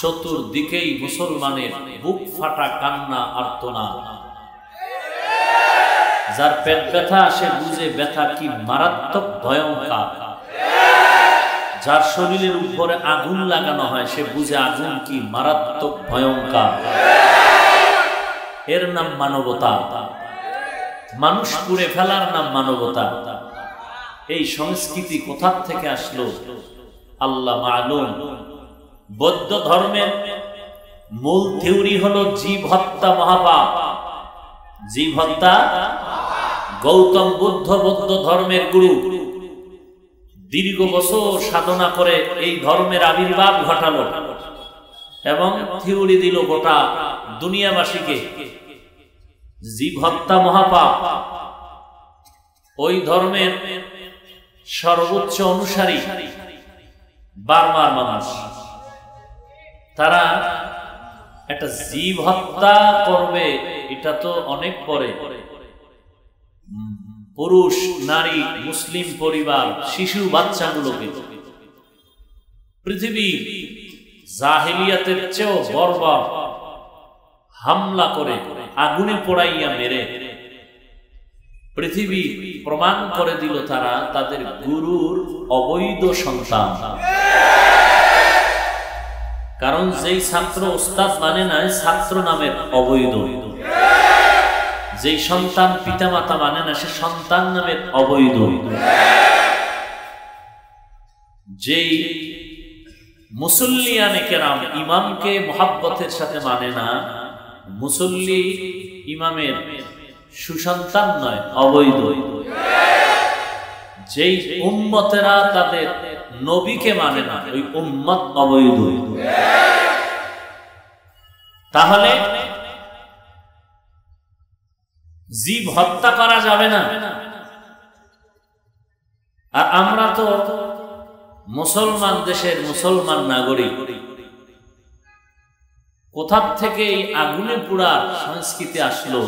চতুর্দিকেই মুসলমানের বুক ফাটা কান্না আর্তনা যার পেট ব্যথা সে বুঝে ব্যথা কি মারাত্মক ভয়ঙ্কর। যার শরীরের উপরে আগুন লাগানো হয়, সে বুঝে আগুন কি মারাত্মক ভয়ঙ্কর। এর নাম মানবতা। মানুষ পুড়ে ফেলার নাম মানবতা। এই সংস্কৃতি কোথার থেকে আসলো? আল্লাহ মালুম। বৌদ্ধ ধর্মের মূল থিওরি হলো জীব হত্যা মহাপাপ। জীব হত্যা গৌতম বুদ্ধ বৌদ্ধ ধর্মের গুরু। দীর্ঘ বছর সাধনা করে এই ধর্মের আবির্ভাব ঘটালো এবং থিওরি দিল গোটা দুনিয়াবাসীকে। জীব হত্যা মহাপাপ। ওই ধর্মের সর্বোচ্চ অনুসারী বার্মার মানুষ। তারা একটা জীব হত্যা করবে, এটা তো অনেক পরে। পুরুষ, নারী, মুসলিম পরিবার, শিশু বাচ্চা বাচ্চাগুলোকে। পৃথিবী জাহিলিয়াতের চেয়েও বর্বর হামলা করে, আগুনে পোড়াইয়া মেরে। পৃথিবী প্রমাণ করে দিল তারা তাদের গুরুর অবৈধ সন্তান। কারণ যেই ছাত্র ওস্তাদ মানে নাই ছাত্র নামের অবৈধ। যেই সন্তান পিতামাতা মানে না, সে সন্তান নামের অবৈধ। যেই মুসল্লিয়ানে কেরাম ইমামকে মোহাব্বতের সাথে মানে না, মুসল্লি ইমামের সুসন্তান নয়, অবৈধ। যেই উম্মতেরা তাদের নবীকে মানে না, ওই উম্মত অবৈধ তাহলে জীব হত্যা করা যাবে না। আর আমরা তো মুসলমান দেশের মুসলমান নাগরিক। কোথার থেকে এই আগুনে পুরা সংস্কৃতি আসলো?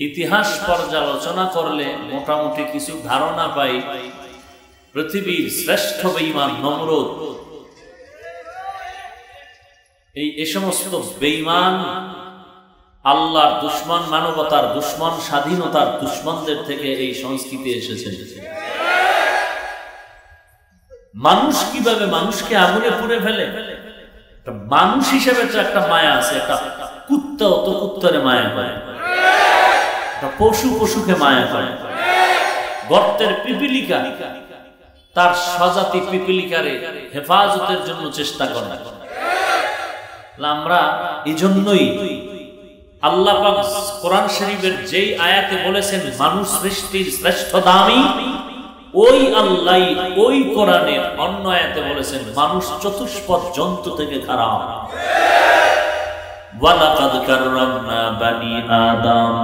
ইতিহাস পর্যালোচনা করলে মোটামুটি কিছু ধারণা পাই। পৃথিবীর শ্রেষ্ঠ বেইমান নমরুদ। এই, এ সমস্ত বেইমান আল্লাহর দুশ্মন, মানবতার দুশ্মন, স্বাধীনতার দুশ্মনদের থেকে এই সংস্কৃতি এসেছে। মানুষ কীভাবে মানুষকে আগুনে পুড়ে ফেলে? মানুষ হিসেবে তো একটা মায়া আছে, একটা কুত্তাও তো কুত্তরে মায়া একটা পশু পশুকে মায়া করে। গর্তের পিপিলিকা তার স্বজাতি পিপিলিকারে হেফাজতের জন্য চেষ্টা করে। আমরা এই জন্যই আল্লাহ কোরআন শরীফের যেই আয়াতে বলেছেন, মানুষ সৃষ্টির শ্রেষ্ঠ দামি ওই আল্লাহ ওই কোরআনের অন্য আয়াতে বলেছেন, মানুষ চতুষ্পদ জন্তু থেকে খারাপ। ওয়ালাকাদ কাররামনা বানি আদম।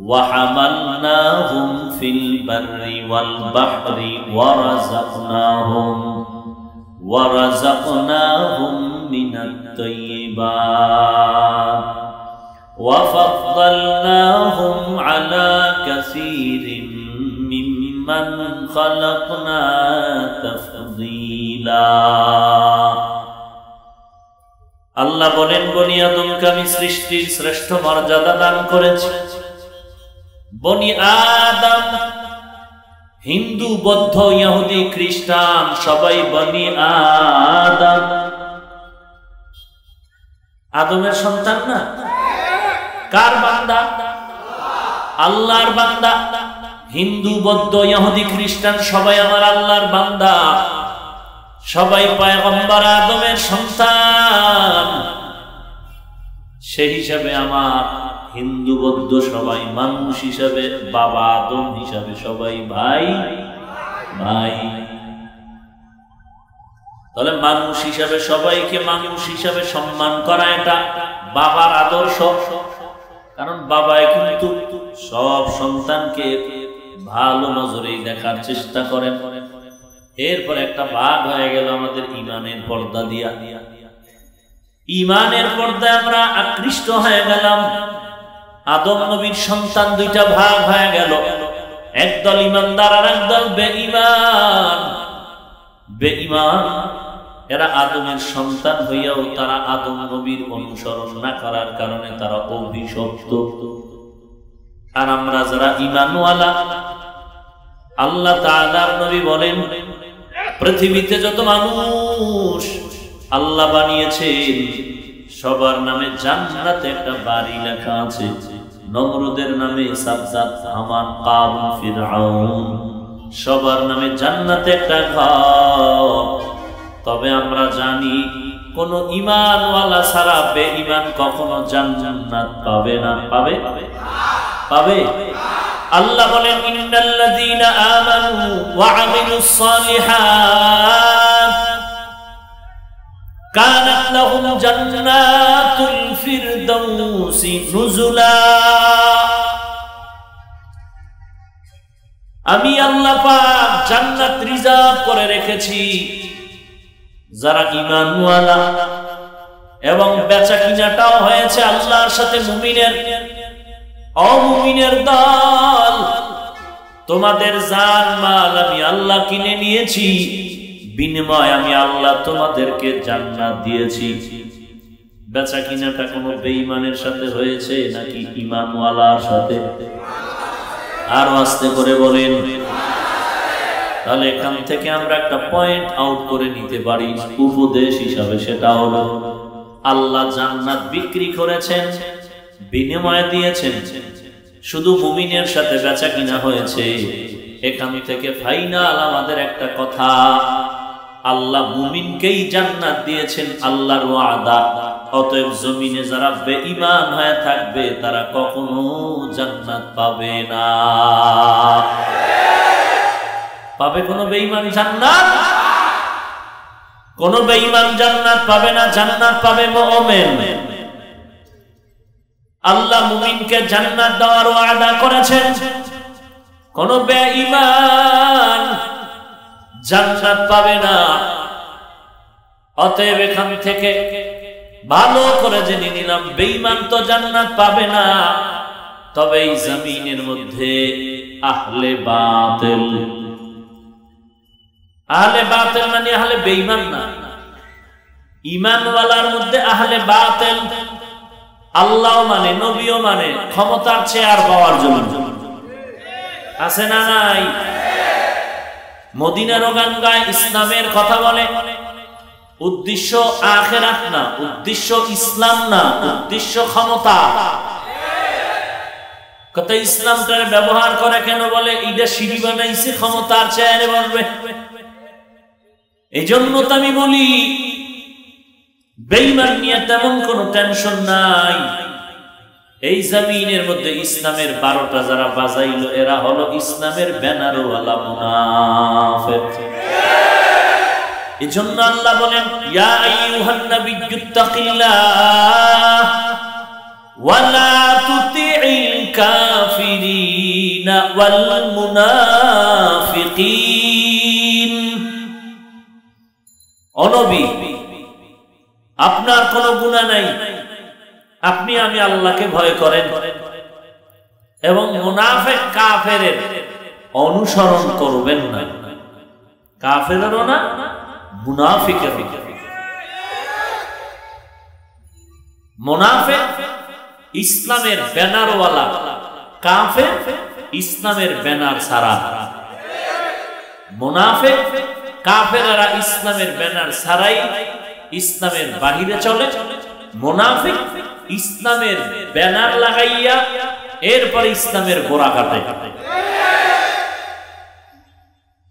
وحملناهم في البر والبحر ورزقناهم ورزقناهم من الطيبات وفضلناهم على كثير ممن خلقنا تفضيلا আল্লাহ বলেন বনি আদমকে আমি সৃষ্টির শ্রেষ্ঠ মর্যাদা দান করেছি বনি আদম, হিন্দু, বৌদ্ধ, ইহুদি, খ্রিস্টান, সবাই বনি আদম। আদমের সন্তান না? কার বান্দা? আল্লাহর বান্দা। হিন্দু, বৌদ্ধ, ইহুদি, খ্রিস্টান, সবাই আমার আল্লাহর বান্দা। সবাই পয়গম্বর আদমের সন্তান। সেই হিসাবে আমার হিন্দু বৌদ্ধ সবাই মানুষ হিসাবে, বাবা আদম হিসাবে সবাই ভাই ভাই। তাহলে মানুষ হিসাবে সবাইকে মানুষ হিসাবে সম্মান করা এটা বাবার আদর্শ। কারণ বাবা কিন্তু সব সন্তানকে ভালো নজরে দেখার চেষ্টা করেন। এরপর একটা ভাগ হয়ে গেল আমাদের ইমানের পর্দা দিয়া। ইমানের পর্দায় আমরা আকৃষ্ট হয়ে গেলাম। আদম নবীর সন্তান দুইটা ভাগ হয়ে গেল। একদল ইমানদার আর একদল বেঈমান। বেঈমান, এরা আদমের সন্তান হইয়াও তারা আদম নবীর অনুসরণ না করার কারণে তারা অভিশপ্ত। আর আমরা যারা ইমানওয়ালা আল্লাহ তাআলার নবী বলেন, পৃথিবীতে যত মানুষ আল্লাহ বানিয়েছেন, সবার নামে জান্নাতে একটা বাড়ি লেখা আছে। নমরুদের নামে সবার নামে জান্নাতে একটা ঘর। তবে আমরা জানি, কোন ইমানওয়ালা ছাড়া বে ইমান কখনো জান্নাত পাবে না। পাবে? পাবে? আল্লাহ বলেন, ইন্নাল্লাযীনা আমানু ওয়া আমিলুস সালিহাত কানাত লাহুম জান্নাতুল আমি আল্লাহ পাক জান্নাত রিজার্ভ করে রেখেছি। যারা ঈমানওয়ালা এবং বেচা কিনাটাও হয়েছে আল্লাহর সাথে মুমিনের অমুমিনের দল। তোমাদের জান মাল আমি আল্লাহ কিনে নিয়েছি। বিনিময় আমি আল্লাহ তোমাদেরকে জান্নাত দিয়েছি। বেচা কিনাটা কোনো বেঈমানের সাথে হয়েছে নাকি ইমানওয়ালার সাথে? আর আস্তে করে বলেন, তাহলে এখান থেকে আমরা একটা পয়েন্ট আউট করে নিতে পারি, উপদেশ হিসাবে সেটা হলো, আল্লাহ জান্নাত বিক্রি করেছেন, বিনিময় দিয়েছেন, শুধু মুমিনের সাথে বেচা কিনা হয়েছে, এখান থেকে ফাইনাল আমাদের একটা কথা আল্লাহ মুমিনকেই জান্নাত দিয়েছেন আল্লাহর ওয়াদা। অতএব জমিনে যারা বেঈমান হয়ে থাকবে, তারা কখনো জান্নাত পাবে না। পাবে কোনো বেঈমান জান্নাত? কোন বেঈমান জান্নাত পাবে না, জান্নাত পাবে মুমিন। আল্লাহ মুমিনকে জান্নাত দেওয়ার ওয়াদা করেছেন। কোন বেঈমান জান্নাত পাবে না। অতএব এখান থেকে ভালো করে জেনে নিলাম, বেঈমান তো জান্নাত পাবে না। তবে এই জমিনের মধ্যে আহলে বাতিল। আহলে বাতিল মানে আহলে বেঈমান না। ঈমানওয়ালার মধ্যে আহলে বাতিল। আল্লাহ মানে নবীও মানে ক্ষমতার চেয়ার পাওয়ার জন্য। আছে না নাই? মদিনার গান গায় ইসলামের কথা বলে। উদ্দেশ্য আখেরাত না, উদ্দেশ্য ইসলাম না, উদ্দেশ্য ক্ষমতা। কত ইসলামটার ব্যবহার করে কেন বলে এইটা সিঁড়ি বানাইছে, ক্ষমতার চেয়ারে বলবে এই জন্য তো আমি বলি, বেইমান নিয়ে তেমন কোনো টেনশন নাই। এই জমিনের মধ্যে ইসলামের বারোটা যারা বাজাইল, এরা হলো ইসলামের ব্যানারওয়ালা মুনাফেক। আল্লাহ বলেন, ইয়া আইয়ুহান ওয়ালা কাফিরিনা ওয়াল মুনাফিকিন। অনবী, আপনার কোনো গুণা নাই। আপনি, আমি আল্লাহকে ভয় করেন। এবং মুনাফেক কাফের অনুসরণ করবেন না। কাফেরেরও না মুনাফিকের মুনাফেক ইসলামের ব্যানারওয়ালা, কাফের ইসলামের ব্যানার ছাড়া। মুনাফেক কাফেরা ইসলামের ব্যানার ছাড়াই ইসলামের বাহিরে চলে। মোনাফিক ইসলামের ব্যানার লাগাইয়া এরপর ইসলামের গোড়া কাটে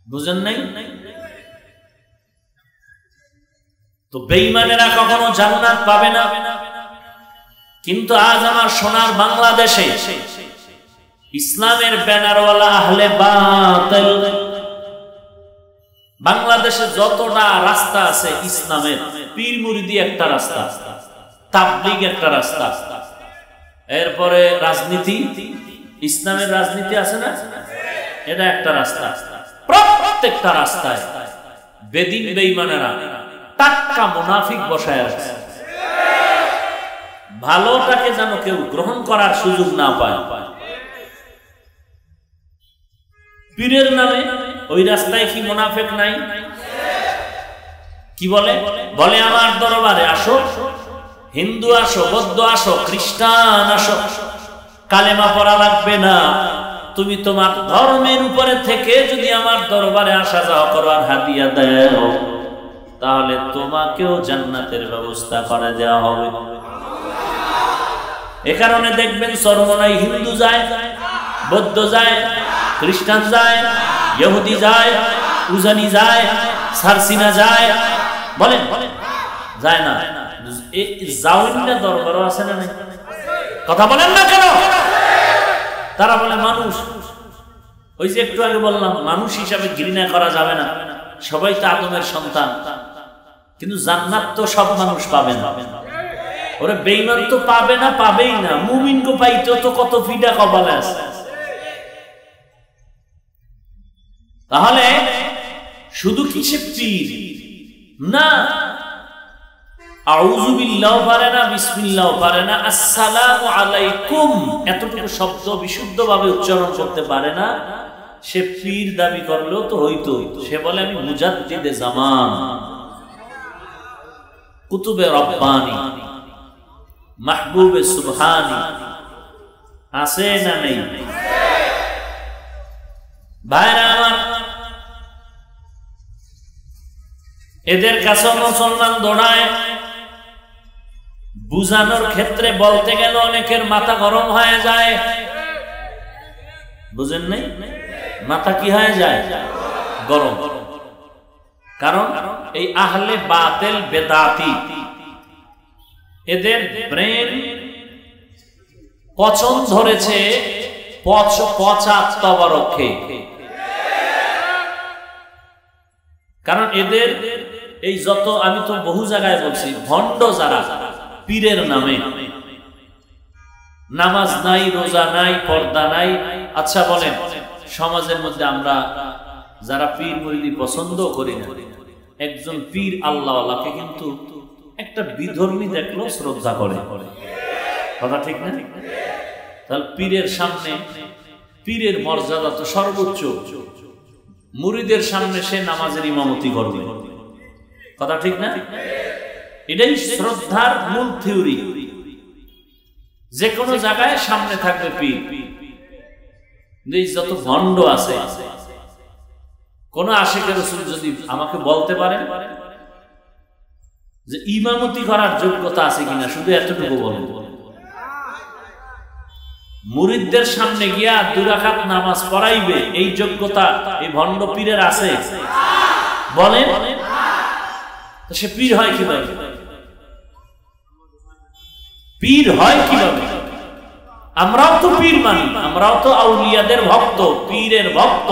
বুঝেন নাই? তো বেইমানেরা কখনো জান্নাত পাবে না। কিন্তু আজ আমার সোনার বাংলাদেশে ইসলামের ব্যানারওয়ালা আহলে বাতিল, বাংলাদেশে যতটা রাস্তা আছে, ইসলামের পীর মুরিদি একটা রাস্তা তাবলিগ একটা রাস্তা। এরপরে রাজনীতি, ইসলামের রাজনীতি আছে না? এটা একটা রাস্তা। প্রত্যেকটা রাস্তায় বেদিন বেইমানেরা টাটকা মুনাফিক বসায় আছে ভালোটাকে যেন কেউ গ্রহণ করার সুযোগ না পায়। পীরের নামে ওই রাস্তায় কি মুনাফেক নাই? কি বলে? বলে, আমার দরবারে আসো। হিন্দু আসো, বৌদ্ধ আসো, খ্রিস্টান আসো। কালেমা পড়া লাগবে না। তুমি তোমার ধর্মের উপরে থেকে যদি আমার দরবারে আসা যাওয়া করো হাতিয়া দেও, তাহলে তোমাকেও জান্নাতের ব্যবস্থা করে দেওয়া হবে। এ কারণে দেখবেন সর্বনাই হিন্দু যায়, বৌদ্ধ যায়, খ্রিস্টান যায়, ইহুদি যায়, উজানি যায়, সারসিনা যায়, বলেন, যায় না। দরবারও আছে না নাই? কথা বলেন না কেন? তারা বলে, মানুষ। ওই যে একটু আগে বললাম, মানুষ হিসাবে ঘৃণা করা যাবে না। সবাই তো সন্তান। কিন্তু জান্নাত তো সব মানুষ পাবে না। ওরা বেইমান তো পাবে না, পাবেই না। মুমিন গো পাইতে তো কত ফিডা কপালে আছে। তাহলে, শুধু কিসে পীর? না আউযুবিল্লাহ পারে না পারে না। আলাইকুম। শব্দ উচ্চারণ করতে পারে না। সে পীর দাবি করলেও তো হইতো। সে বলে, আমি মুজাদ্দিদে জামান। কুতুবে রব্বানি। মাহবুবে সুবহানি। আছে না নেই? ভাইরা আমার, এদের কাছে মুসলমান দৌড়ায়। বুঝানোর ক্ষেত্রে বলতে গেলে অনেকের মাথা গরম হয়ে যায়। বুঝেন নাই? মাথা কি হয়ে যায়? গরম। কারণ এই আহলে বাতেল বেদাতি, এদের ব্রেন পচন ধরেছে পচ তবরক্ষে। কারণ এদের এই যত, আমি তো বহু জায়গায় বলছি, ভণ্ড যারা পীরের নামে। নামাজ নাই, রোজা নাই, পর্দা নাই। আচ্ছা বলেন, সমাজের মধ্যে আমরা যারা পীর মরিদি পছন্দ করি না, একজন পীর আল্লাহকে কিন্তু একটা বিধর্মী দেখল শ্রদ্ধা করে। কথা ঠিক না? তাহলে পীরের সামনে, পীরের মর্যাদা তো সর্বোচ্চ। মুরিদের সামনে সে নামাজের ইমামতি করবে। কথা ঠিক না? এটাই শ্রদ্ধার মূল থিওরি। যে কোনো জায়গায় সামনে থাকবে পীর। যত ভণ্ড আছে, কোন আশেকের রসুল যদি আমাকে বলতে পারেন যে ইমামতি করার যোগ্যতা আছে কিনা, শুধু এতটুকু বলেন। মুরিদদের সামনে গিয়া দুরাকাত নামাজ পড়াইবে, এই যোগ্যতা এই ভণ্ড পীরের আছে? বলেন? সে পীর হয় কীভাবে? পীর হয় কীভাবে? আমরাও তো পীর মানি, আমরাও তো আউলিয়াদের ভক্ত, পীরের ভক্ত।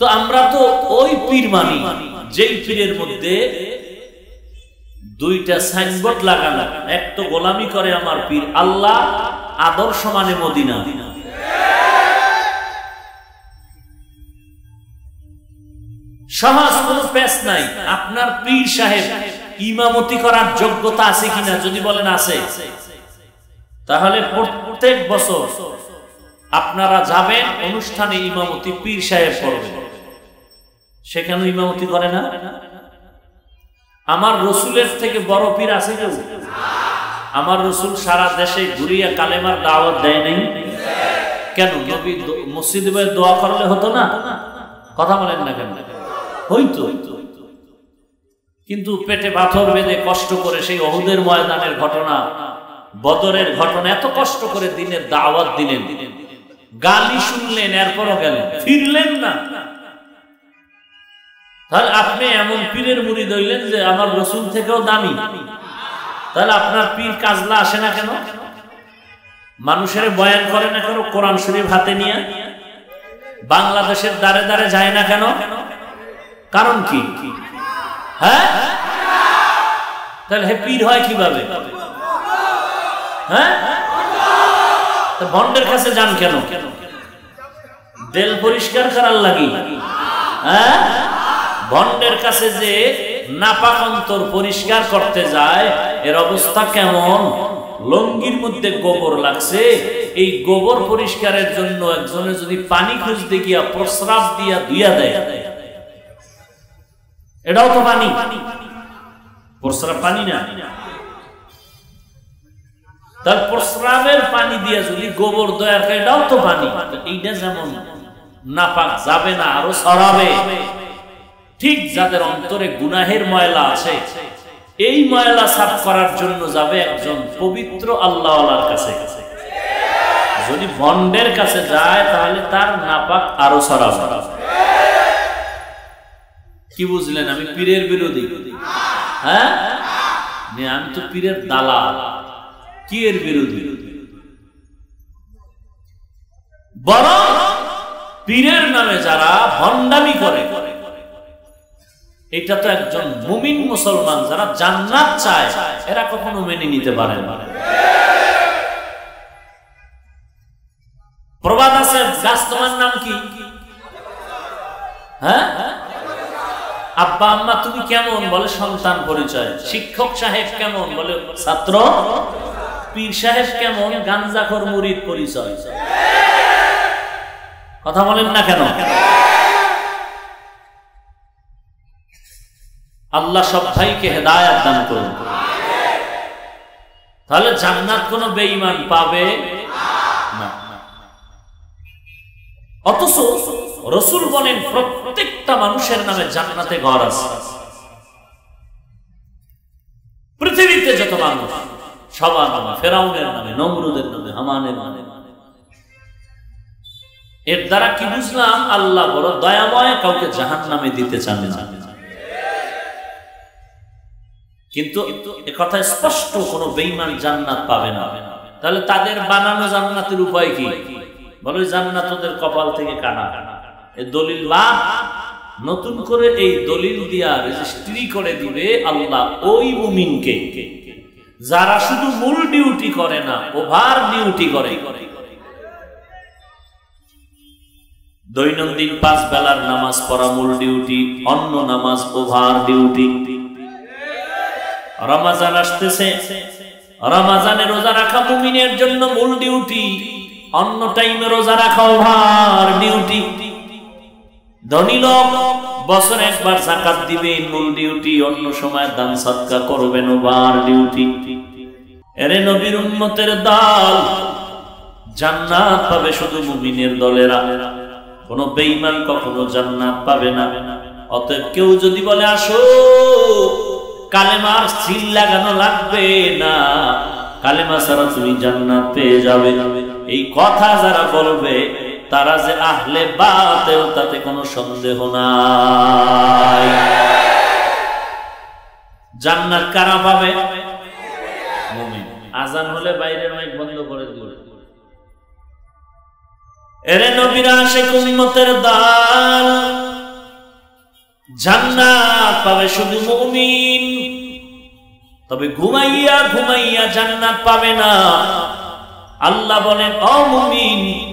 তো আমরা তো ওই পীর মানি, যেই পীরের মধ্যে দুইটা সাইনবোর্ড লাগানো, এক তো গোলামি করে আমার পীর, আল্লাহ আদর্শ মানে মদিনা। সহজ কোন পেস নাই, আপনার পীর সাহেব ইমামতি করার যোগ্যতা আছে কিনা যদি বলেন আছে। তাহলে প্রত্যেক বছর আপনারা যাবেন, অনুষ্ঠানে ইমামতি পীর সাহেব করবেন সেখানে ইমামতি করে না? আমার রসুলের থেকে বড় পীর আছে কেউ? আমার রসুল সারা দেশে ঘুরিয়া কালেমার দাওয়াত দেয় নাই? কেন? মসজিদে দোয়া করলে হতো না? কথা বলেন না কেন? হইতো হইতো। কিন্তু পেটে পাথর বেঁধে কষ্ট করে সেই অহুদের ময়দানের ঘটনা, বদরের ঘটনা, এত কষ্ট করে দিনের দাওয়াত দিলেন। গালি শুনলেন, এরপরও গেলেন। ফিরলেন না। তাহলে আপনি এমন পীরের মুড়ি দইলেন যে আমার রসুল থেকেও দামি। তাহলে আপনার পীর কাজলা আসে না কেন? মানুষের বয়ান করে না কেন? কোরআন শরীফ হাতে নিয়ে? বাংলাদেশের দ্বারে দ্বারে যায় না কেন? কারণ কি? হ্যাঁ? তাহলে হে পীর হয় কীভাবে? হ্যাঁ? ভন্ডের কাছে যান কেন? দেল পরিষ্কার করার লাগি। হ্যাঁ? কাছে যে নাপাক অন্তর পরিষ্কার করতে যায়, এর অবস্থা কেমন? লঙ্গির মধ্যে গোবর লাগছে। এই গোবর পরিষ্কারের জন্য একজনের যদি পানি খুঁজতে গিয়া প্রস্রাব দিয়া ধুইয়া দেয় এটাও তো পানি। প্রস্রাব পানি না? তার প্রস্রাবের পানি দিয়ে যদি গোবর দয়ার এটাও তো পানি। এইটা যেমন যাবে না, আরও সরাবে ঠিক যাদের অন্তরে গুনাহের ময়লা আছে, এই ময়লা সাফ করার জন্য যাবে একজন পবিত্র আল্লাহর কাছে। যদি বন্ডের কাছে যায়, তাহলে তার নাপাক আরও সরাবে কি বুঝলেন? আমি পীরের বিরোধী। হ্যাঁ? আমি তো পীরের দালাল। কি এর বিরোধী? বরং পীরের নামে যারা করে, এটা তো একজন মুমিন মুসলমান, যারা জান্নাত চায়, এরা কখনো মেনে নিতে পারে না। প্রবাদ আছে, গাছ তোমার নাম কি? হ্যাঁ? আব্বা, আম্মা, তুমি কেমন? বলে সন্তান পরিচয়। শিক্ষক সাহেব কেমন? বলে ছাত্র। পীর সাহেব কেমন? গাঞ্জাখর মুরিদ পরিচয়। কথা বলেন না কেন? আল্লাহ সব ভাইকে হেদায়াত দান করুন। তাহলে জান্নাত কোন বেঈমান পাবে না। অথচ রসুল বলেন প্রত্যেকটা মানুষের নামে জান্নাতে ঘর আছে। পৃথিবীতে যত মানুষ, সবার নামে, ফেরাউনের নামে, নমরুদের নামে, হামানের নামে। এর দ্বারা কি বুঝলাম? আল্লাহ বড় দয়াময়, কাউকে জাহান নামে দিতে চান কিন্তু কথা স্পষ্ট কোন বেইমান জান্নাত পাবে না। তাহলে তাদের বানানো জান্নাতের উপায় কি? বলো জান্নাত ওদের কপাল থেকে কানা। এ দলিল বা নতুন করে এই দলিল দিয়া রেজিস্ট্রি করে দিবে আল্লাহ ওই মুমিনকে। যারা শুধু মূল ডিউটি করে না ওভার ডিউটি করে। দৈনন্দিন পাঁচ বেলার নামাজ পড়া মূল ডিউটি অন্য নামাজ ওভার ডিউটি রমাজান আসতেছে। রমাজানে রোজা রাখা মুমিনের জন্য মূল ডিউটি অন্য টাইমে রোজা রাখা ওভার ডিউটি ধনী লোক একবার দিবেন মূল ডিউটি, অন্য সময় দান করবেন ডিউটি। এরে নবীর উম্মতের দল, জান্নাত পাবে শুধু মুমিনের দলেরা। কোন কখনো জান্নাত পাবে না। অতএব কেউ যদি বলে, আসো, কালেমার সিল লাগানো লাগবে না। কালেমা ছাড়া তুমি জান্নাত পেয়ে যাবে। এই কথা যারা বলবে তারা যে আহলে বাতেও তাতে কোনো সন্দেহ নাই। জান্নাত কারা পাবে? আজান হলে বাইরের মাইক বন্ধ করে দিবে এরে নবীরা সে উম্মতের দাল। জান্নাত পাবে শুধু মুমিন। তবে ঘুমাইয়া ঘুমাইয়া জান্নাত পাবে না। আল্লাহ বলেন অমুমিন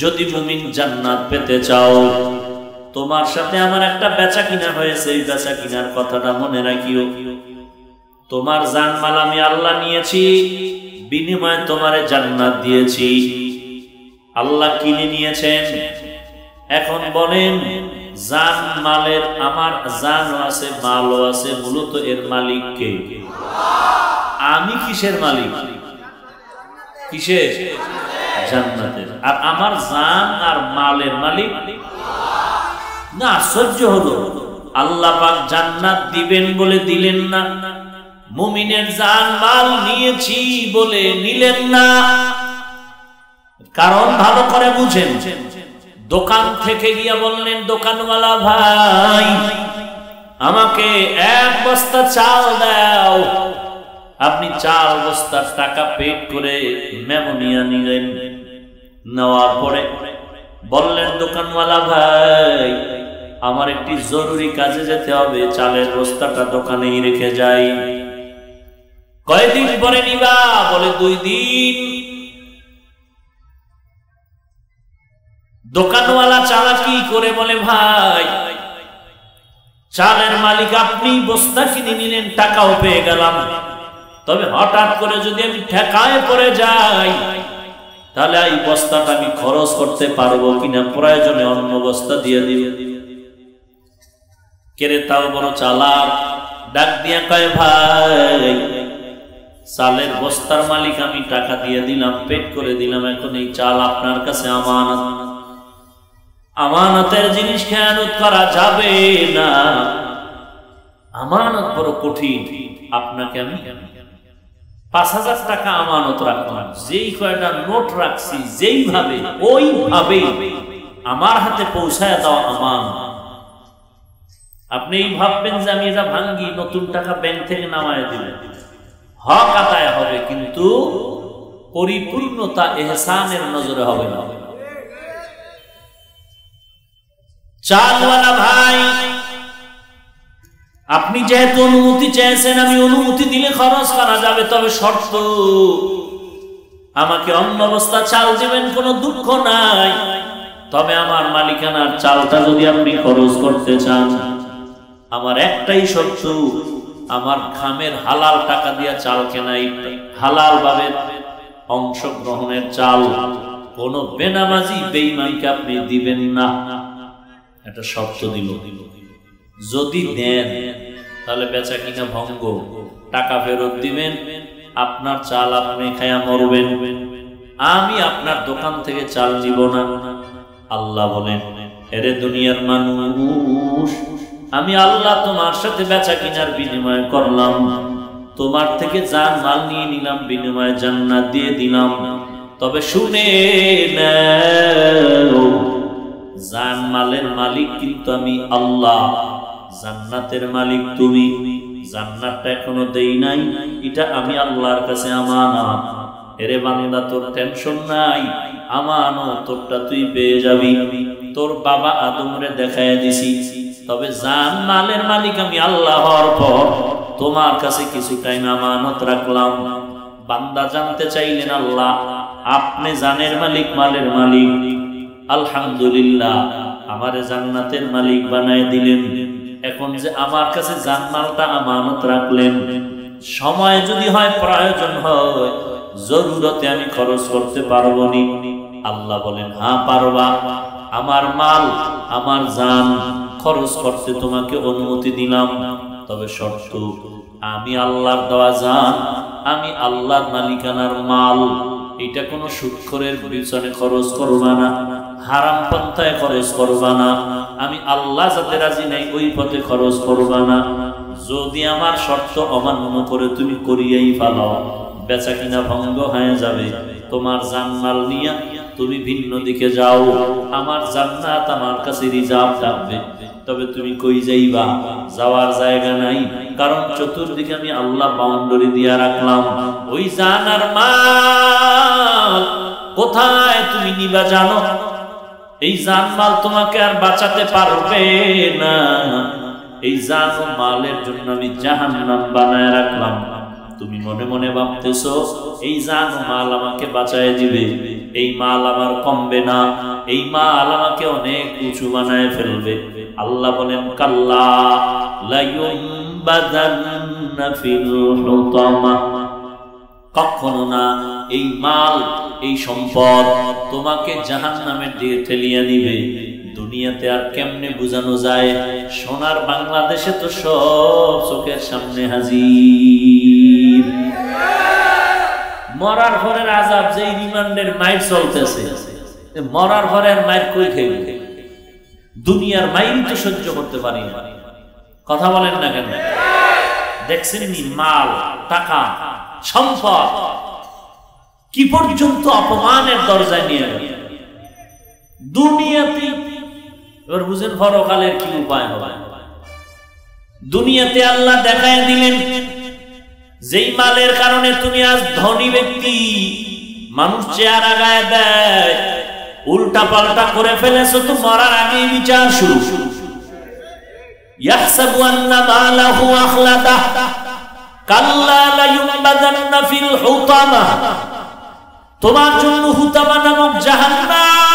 যদি মুমিন জান্নাত পেতে চাও, তোমার সাথে আমার একটা বেচা কিনা হয়েছে, এই বেচা কিনার কথাটা মনে রাখিও। তোমার জানমাল আমি আল্লাহ নিয়েছি, বিনিময়ে তোমারে জান্নাত দিয়েছি। আল্লাহ কিনে নিয়েছেন। এখন বলেন জান মালের আমার জানও আছে, মালও আছে, মূলত এর মালিক কে? আমি কিসের মালিক? কিসের? জান্নাতের। আর আমার জান আর মালের মালিক? না, আশ্চর্য হলো। আল্লাহ পাক জান্নাত দিবেন বলে দিলেন না। মুমিনের জান, মাল নিয়েছি বলে নিলেন না। কারণ ভালো করে বুঝেন, দোকান থেকে গিয়া বললেন, দোকানওয়ালা ভাই, আমাকে এক বস্তা চাল দাও। আপনি চাল বস্তার টাকা পেট করে মেমোনিয়া নিলেন। নেওয়ার পরে বললেন, দোকানওয়ালা ভাই, আমার একটি জরুরি কাজে যেতে হবে, চালের বস্তাটা দোকানেই রেখে যাই। কয়দিন পরে নিবা বলে দুই দিন দোকানওয়ালা চালাকি করে বলে, ভাই, চালের মালিক আপনি বস্তা কিনে নিলেন, টাকাও পেয়ে গেলাম। তবে হঠাৎ করে যদি আমি ঠেকায় পড়ে যাই, তাহলে এই বস্তাটা আমি খরচ করতে পারব কিনা প্রয়োজনে অন্য বস্তা দিয়ে দিব। কেরে তাও বড় চালাক, ডাক দিয়া কয়, ভাই, চালের বস্তার মালিক আমি টাকা দিয়ে দিলাম, পেট করে দিলাম, এখন এই চাল আপনার কাছে আমানত। আমানতের জিনিস খেয়ানত করা যাবে না। আমানত বড় কঠিন। আপনাকে আমি পাঁচ হাজার টাকা আমানত রাখলাম। যেই কয়টা নোট রাখছি, যেইভাবে ওইভাবে আমার হাতে পৌঁছায় আমান আপনি এই ভাববেন যে আমি এটা ভাঙ্গি, নতুন টাকা ব্যাংক থেকে নামায় দিবেন হক আদায় হবে, কিন্তু পরিপূর্ণতা এহসানের নজরে হবে না। চালওয়ালা ভাই আপনি যেহেতু অনুমতি চেয়েছেন, আমি অনুমতি দিলে খরচ করা যাবে, তবে শর্ত আমাকে অন্য অবস্থা চাল দেবেন, কোনো দুঃখ নাই। তবে আমার মালিকানার চালটা যদি আপনি খরচ করতে চান, আমার একটাই শর্ত, আমার খামের হালাল টাকা দিয়া চাল কেনাই হালাল ভাবে অংশগ্রহণের চাল, কোন বেনামাজি বেইমানকে আপনি দিবেন না। এটা শর্ত দিল দিল। যদি দেন, তাহলে বেচা কিনা ভঙ্গ। টাকা ফেরত দিবেন, আপনার চাল আপনি খায়া মরবেন। আমি আপনার দোকান থেকে চাল নিব না। আল্লাহ বলেন, এরে দুনিয়ার মানুষ, আমি আল্লাহ তোমার সাথে বেচা কিনার বিনিময় করলাম। তোমার থেকে যান মাল নিয়ে নিলাম, বিনিময় জান্নাত দিয়ে দিলাম। তবে শুনে জান মালের মালিক কিন্তু আমি আল্লাহ। জান্নাতের মালিক তুমি। জান্নাতটা এখনও দেই নাই, এটা আমি আল্লাহর কাছে আমানা এরে বান্দা, তোর টেনশন নাই আমানো তোরটা তুই পেয়ে যাবি। তোর বাবা আদমরে দেখায় দিছি, তবে জান মালের মালিক আমি আল্লাহ হওয়ার পর তোমার কাছে কিছু টাইম আমানত রাখলাম। বান্দা জানতে চাইলেন আল্লাহ, আপনি জানের মালিক, মালের মালিক। আলহামদুলিল্লাহ, আমারে জান্নাতের মালিক বানায় দিলেন। এখন যে আমার কাছে জানমালটা আমানত রাখলেন, সময় যদি হয় প্রয়োজন হয়, জরুরতে আমি খরচ করতে পারব নি আল্লাহ বলেন হ্যাঁ পারবা। আমার মাল, আমার জান খরচ করতে তোমাকে অনুমতি দিলাম। তবে শর্ত, আমি আল্লাহর দেওয়া জান, আমি আল্লাহর মালিকানার মাল এটা কোনো সুক্ষরের পিছনে খরচ করবা না, হারাম পন্থায় খরচ করবা না। আমি আল্লাহ যাতে রাজি নাই, ওই পথে খরচ করবা না। যদি আমার শর্ত অমান্য করে তুমি করিয়াই ফালাও বেচা কিনা ভঙ্গ হয়ে যাবে। তোমার জানমাল নিয়া তুমি ভিন্ন দিকে যাও। আমার জান্নাত আমার কাছে রিজার্ভ থাকবে। তবে তুমি কই যাইবা? যাওয়ার জায়গা নাই। কারণ চতুর্দিকে আমি আল্লাহ বাউন্ডারি দিয়া রাখলাম। ওই জানার মাল কোথায় তুমি নিবা জানো? এই জানমাল তোমাকে আর বাঁচাতে পারবে না। এই জান মালের জন্য আমি জাহান্নাম বানায় রাখলাম। তুমি মনে মনে ভাবতেছ, এই জান মাল আমাকে বাঁচায় দিবে, এই মাল আমার কমবে না, এই মাল আমাকে অনেক উঁচু বানায় ফেলবে। আল্লাহ বলেন, কাল্লা কখনো না, এই মাল, এই সম্পদ তোমাকে জাহান নামের দিকে ঠেলিয়ে দিবে। দুনিয়াতে আর কেমনে বোঝানো যায়? সোনার বাংলাদেশে তো সব চোখের সামনে হাজির। মরার ঘরের আজাব যে রিমান্ডের মাইর চলতেছে মরার ঘরের মাইর কই খেয়ে? দুনিয়ার মাইর তো সহ্য করতে পারি কথা বলেন না কেন? দেখছেন মাল, টাকা, সম্পদ। কি পর্যন্ত অপমানের দরজায় নিয়ে দুনিয়াতে এবার বুঝেন পরকালের কি উপায় হবে? দুনিয়াতে আল্লাহ দেখায় দিলেন, যেই মালের কারণে তুমি আজ ধনী ব্যক্তি, মানুষ চেয়ার আগায় দেয় উল্টা পাল্টা করে ফেলেছো, তো মরার আগে বিচার শুরু। লা ইউনবাদান্না ফিল তোমার জন্য হুতামা নামক জাহান্নাম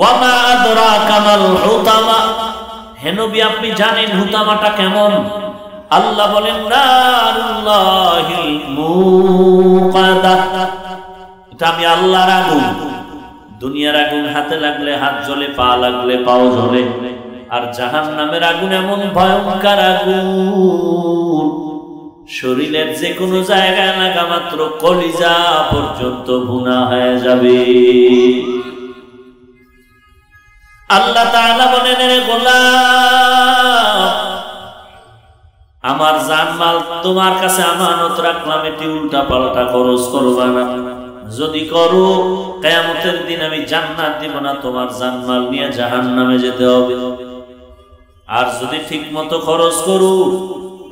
ওয়ামা আদরাকা মাল হুতামা। হে আপনি জানেন হুতামাটা কেমন? আল্লাহ আমি আগুন। দুনিয়ার আগুন হাতে লাগলে হাত জ্বলে, পা লাগলে পাও জ্বলে। আর জাহান নামের আগুন এমন ভয়ঙ্কর আগুন। শরীরের যে কোনো জায়গায় লাগা মাত্র কলিজা পর্যন্ত ভুনা হয়ে যাবে। আল্লাহ তাআলা বলেন রে গোলাম, আমার জানমাল তোমার কাছে আমানত রাখলাম, এটি উল্টা পাল্টা খরচ করবা না। যদি করো, কেয়ামতের দিন আমি জান্নাত দিব না, তোমার জানমাল নিয়ে জাহান নামে যেতে হবে। আর যদি ঠিক মতো খরচ করো,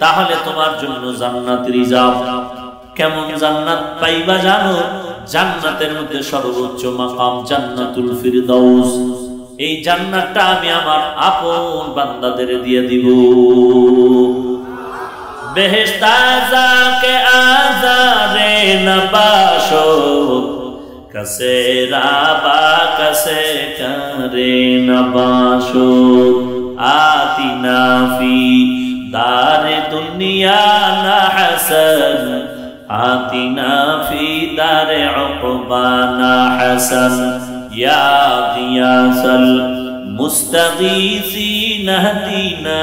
তাহলে তোমার জন্য জান্নাত রিজার্ভ কেমন জান্নাত পাইবা জানো? জান্নাতের মধ্যে সর্বোচ্চ মাকাম জান্নাতুল ফিরদাউস। এই জান্নাতটা আমি আমার আপন বান্দাদের দিয়ে দিব। বেহেশতা যাকে আজারে নবাসো কসে রাবা কসে করে নবাসো আতিনা ফি দারে দুনিয়া না হাসান। আতিনা ফি দারে উকবা না হাসান। یا غیاس المستغیثین اہدینا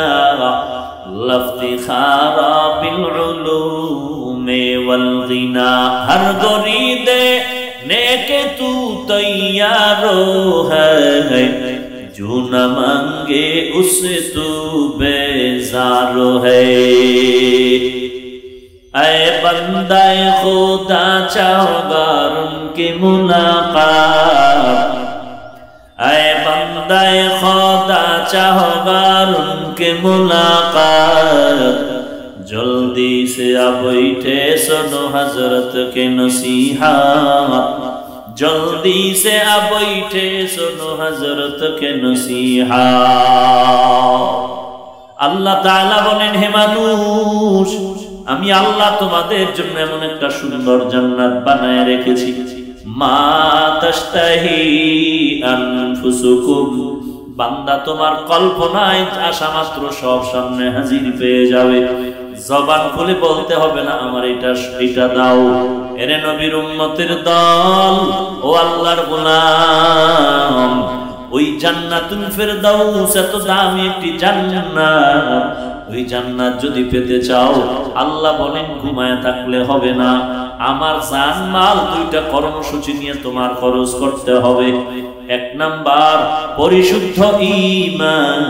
لفتخارا بالعلوم والغنا. ہر گرید نیک تو تیارو ہے جو نہ مانگے اس تو بیزارو ہے۔ اے بندہ خدا چاہو چاہگارم کی ملاقات اے بندہ خدا چاہو چاہگارم کی ملاقات جلدی سے اب اٹھے سنو حضرت کے نصیحات جلدی سے اب اٹھے سنو حضرت کے نصیحات اللہ تعالیٰ بولیں ہے মানুষ আমি আল্লাহ তোমাদের জন্য এমন একটা সুন্দর জান্নাত বানায় রেখেছি। বান্দা তোমার কল্পনায় আসা মাত্র সব সামনে হাজির পেয়ে যাবে। জবান খুলে বলতে হবে না, আমার এটা এটা দাও। এরে নবীর উম্মতের দল, ও আল্লাহর গোলাম, ওই জান্নাতুল ফেরদাউস, এত দামি একটি জান্নাত। ওই জান্নাত যদি পেতে চাও, আল্লাহ বলেন, ঘুমায় থাকলে হবে না। আমার জান মাল দুইটা কর্মসূচি নিয়ে তোমার খরচ করতে হবে। এক নাম্বার, পরিশুদ্ধ ইমান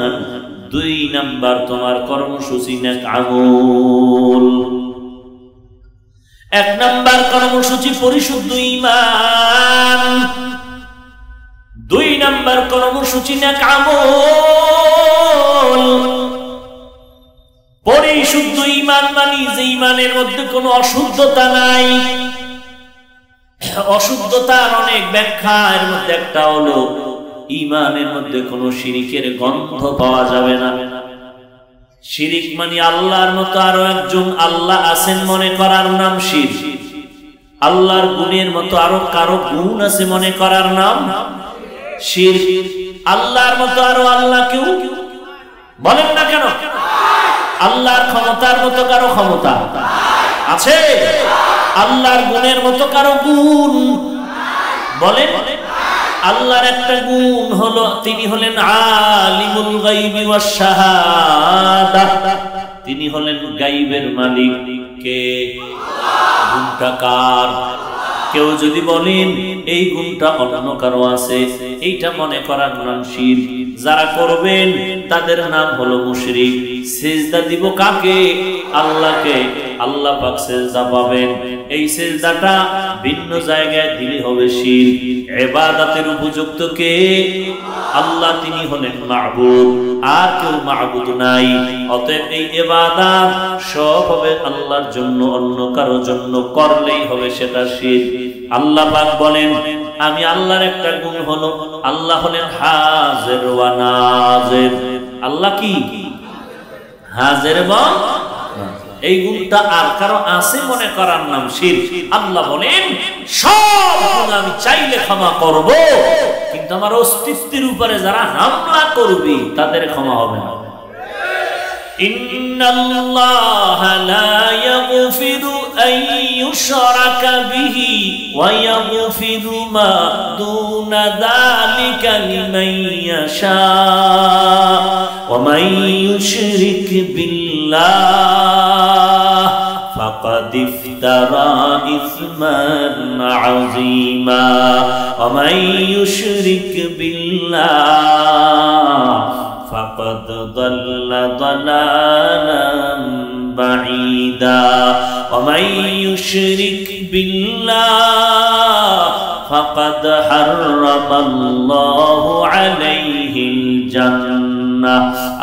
দুই নাম্বার, তোমার কর্মসূচি নেক আমল। এক নাম্বার কর্মসূচি, পরিশুদ্ধ ইমান দুই নাম্বার কর্মসূচি নেক আমল। পরিশুদ্ধ ইমান মানি, যে ইমানের মধ্যে কোনো অশুদ্ধতা নাই। অশুদ্ধতার অনেক ব্যাখ্যা, এর মধ্যে একটা হলো ইমানের মধ্যে কোনো শিরিকের গন্ধ পাওয়া যাবে না। শিরিক মানে আল্লাহর মতো আরও একজন আল্লাহ আছেন মনে করার নাম শির। আল্লাহর গুণের মতো আরও কারও গুণ আছে মনে করার নাম শির। আল্লাহর মতো আরও আল্লাহ কেউ বলেন না কেন? আল্লাহর ক্ষমতার মতো কারও ক্ষমতা। আছে? আল্লাহর গুণের মতো কারও গুণ। বলেন? আল্লাহর একটা গুণ হলো, তিনি হলেন আলিমুল গাইবি ওয়াস শাহাদা তিনি হলেন গাইবের মালিক। কে? গুণটা কার? কেউ যদি বলেন, এই গুণটা অন্য কারও আছে, এইটা মনে করার নাম শির যারা করবেন, তাদের নাম হলো মুশরিক। সেজদা দিব কাকে? আল্লাহকে। আল্লাহ পাক সেজদা পাবেন। এই সেজদাটা ভিন্ন জায়গায় দিলে হবে শির। ইবাদতের উপযুক্ত কে? আল্লাহ তিনি হলেন মাহবুব আর কেউ মাহবুদ নাই। অতএব এই ইবাদত সব হবে আল্লাহর জন্য, অন্য কারও জন্য করলেই হবে সেটা শির। আল্লাহ পাক বলেন, আমি আল্লাহর একটা গুণ হলো, আল্লাহ হলেন হাজের ওয়া নাজের। আল্লাহ কি? হাজের এবং এই গুণটা আর কারও আছে মনে করার নাম শির। আল্লাহ বলেন, সব আমি চাইলে ক্ষমা করব, কিন্তু আমার অস্তিত্বের উপরে যারা হামলা করবে, তাদের ক্ষমা হবে না। إن الله لا يغفر أن يشرك به ويغفر ما دون ذلك لمن يشاء ومن يشرك بالله فقد افترى إثما عظيما ومن يشرك بالله فقد ضل ضلالا بعيدا ومن يشرك بالله فقد حرم الله عليه الجنة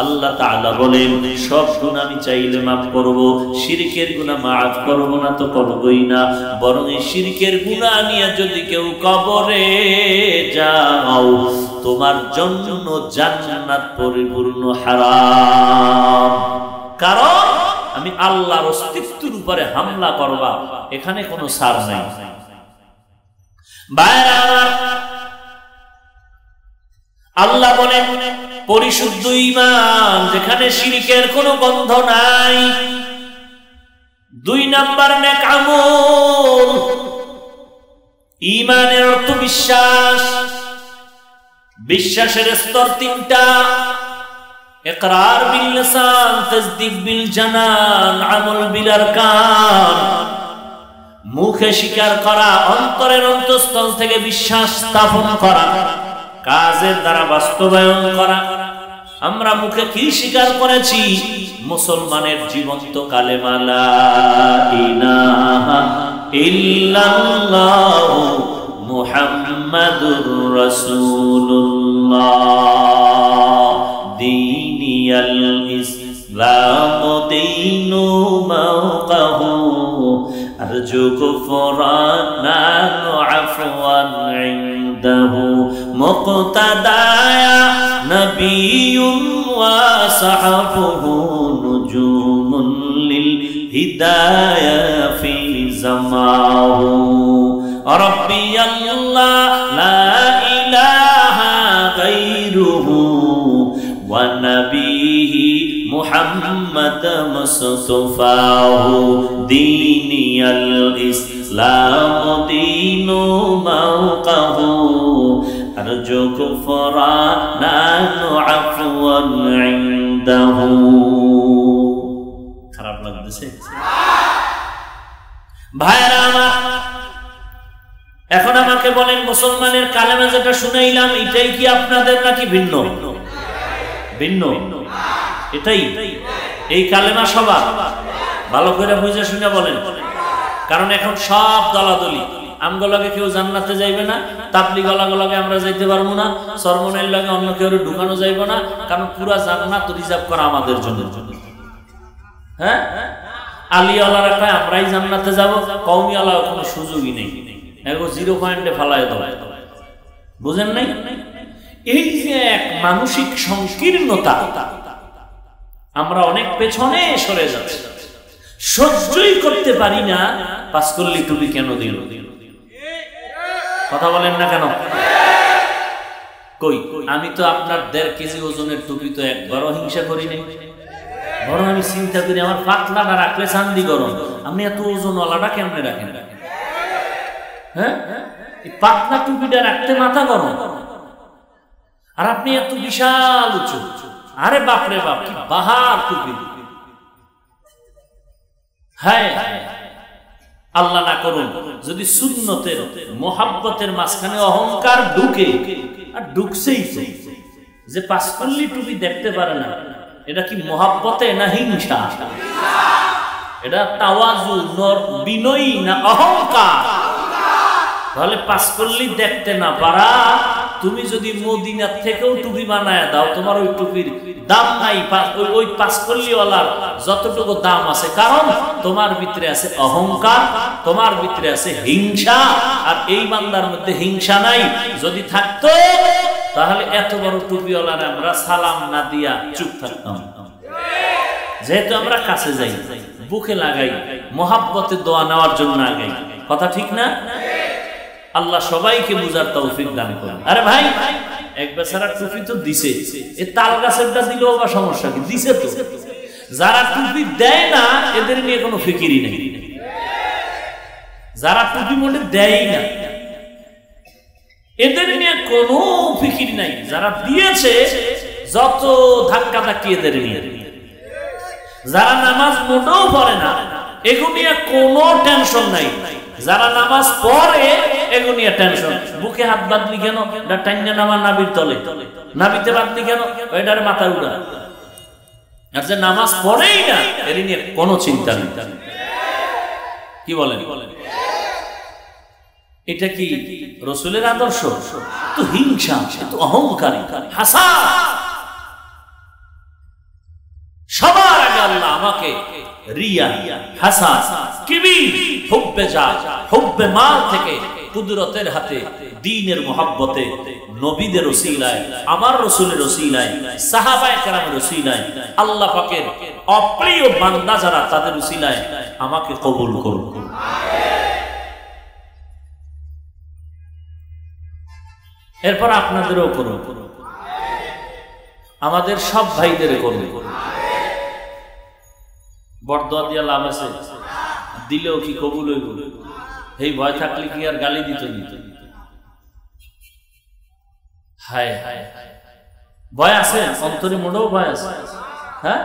আল্লাহ তাআলা বলেন সব গুণ আমি চাইলে মাফ করব শিরকের গুনাহ মাফ করব না তো করবই না বরং এই শিরকের গুনাহ নিয়ে যদি কেউ কবরে যাও তোমার জন্য জান্নাত পরিপূর্ণ হারাম। কারণ আমি আল্লাহর অস্তিত্বের উপরে হামলা করবা, এখানে কোনো সার নাই। আল্লাহ বলেন পরিশুদ্ধ ইমান যেখানে শিরিকের কোনো গন্ধ নাই। দুই নাম্বার নেক আমল ইমানের অর্থ বিশ্বাস বিশ্বাসের স্তর তিনটা। ইকরার বিল লিসান তাসদিক বিল জানান, আমল বিল আরকান। মুখে স্বীকার করা, অন্তরের অন্তঃস্থল থেকে বিশ্বাস স্থাপন করা, কাজের দ্বারা বাস্তবায়ন করা। আমরা মুখে কি স্বীকার করেছি? মুসলমানের জীবন্ত কালেমালা ইলাহা ইল্লাল্লাহ মুহাম্মাদুর রাসূলুল্লাহ। الله ديني الإسلام دين موقه أرجو كفرانا عفوا عنده. مقتدايا نبي وصحبه نجوم للهداية في زماه ربي مصطفاه ديني الإسلام دين موقه أرجو كفرانا عفوا عنده খারাপ লাগতেছে ভাইরা আমার এখন আমাকে বলেন মুসলমানের কালেমা যেটা শুনাইলাম এটাই কি আপনাদের নাকি ভিন্ন ভিন্ন এটাই এই কালেমা সবার। ভালো করে বুঝে শুনে বলেন। কারণ এখন সব দলাদলি। আমগুলোকে কেউ জান্নাতে যাইবে না তাপলি গলাগুলোকে আমরা যাইতে পারব না, সরমনের লগে অন্য কেউ ঢুকানো যাইবে না, কারণ পুরা জান্নাত রিজার্ভ করা আমাদের জন্য। হ্যাঁ? আলিওয়ালারা কয়, আমরাই জান্নাতে যাব কৌমিওয়ালা কোনো সুযোগই নেই। এগো জিরো পয়েন্টে ফালায় দেওয়ায় বুঝেন নাই? এই যে এক মানসিক সংকীর্ণতা আমরা অনেক পেছনে সরে যাচ্ছি। সহ্যই করতে পারি না। পাঁচকল্লি টুপি কেন দিল? কথা বলেন না কেন? কই, আমি তো আপনার দেড় কেজি ওজনের টুপি তো একবারও হিংসা করি নাই বরং আমি চিন্তা করি আমার পাতলা না রাখলে চান্দি গরম। আপনি এত ওজনওয়ালাটা কেমনে রাখেন? হ্যাঁ? পাতলা টুপিটা রাখতে মাথা গরম। আর আপনি এত বিশাল উঁচু উঁচু আরে বাপরে বাপ, কি বাহার টুপি হ্যাঁ আল্লাহ না করুন, যদি সুন্নতের, মোহাব্বতের মাঝখানে অহংকার ঢুকে, আর ঢুকছেই যে পাঁচপল্লি টুপি দেখতে পারে না, এটা কি মোহাব্বতে না হিংসা? এটা তাওয়াজু, নর, বিনয়ী না অহংকার? তাহলে পাঁচপল্লি দেখতে না পারা তুমি যদি মদিনার থেকেও টুপি বানায় দাও, তোমার ওই টুপির দাম নাই ওই পাঁচপল্লিওয়ালার যতটুকু দাম আছে। কারণ তোমার ভিতরে আছে অহংকার, তোমার ভিতরে আছে হিংসা, আর এই বান্দার মধ্যে হিংসা নাই। যদি থাকতো, তাহলে এত বড় টুপিওয়ালার আমরা সালাম না দিয়া চুপ থাকতাম। যেহেতু আমরা কাছে যাই, বুকে লাগাই, মহাব্বতে দোয়া নেওয়ার জন্য আগাই। কথা ঠিক না? আল্লাহ সবাইকে বুঝার তৌফিক দান করেন। আরে ভাই, এক বেচারা টুপি তো দিছে। এ তাল গাছেরটা দিলেও বা সমস্যা কি? দিছে তো। যারা টুপি দেয় না, এদের নিয়ে কোনো ফিকিরই নেই। যারা টুপি মোটে দেয় না, এদের নিয়ে কোনো ফিকির নাই। যারা দিয়েছে, যত ধাক্কা ধাক্কি এদের নিয়ে। যারা নামাজ মোটেও পড়ে না, এগুলো নিয়ে কোনো টেনশন নাই। যারা নামাজ পড়ে নিয়ে টেনশন বুকে হাত বাঁধলি কেন? টাইনা নামা নাবির তলে। নাবিতে বাঁধলি কেন? ওইটার মাথা উড়া। আর নামাজ পড়েই না, এর নিয়ে কোনো চিন্তা নেই। কি বলেন? এটা কি রসুলের আদর্শ? তো হিংসা তো অহংকারী। হাসা সবার আগে আল্লাহ আমাকে রিয়া হাসা কিবি হুব্বে যা হুব্বে মাল থেকে কুদরতের হাতে, দিনের মোহাব্বতে, নবীদের ওসিলায়, আমার রসুলের ওসিলায়, সাহাবায়ে কেরামের ওসিলায়, আল্লাহ পাকের অপ্রিয় বান্দা যারা তাদের ওসিলায় আমাকে কবুল করুন। এরপর আপনাদেরও করুন। আমাদের সব ভাইদের করবে বরদোয়া দিয়া লাভ আছে? দিলেও কি কবুল হইব? এই ভয় থাকলে কি আর গালি দিত? নিত হায় হায় ভয় আছে? অন্তরে মোড়েও ভয় আছে। হ্যাঁ?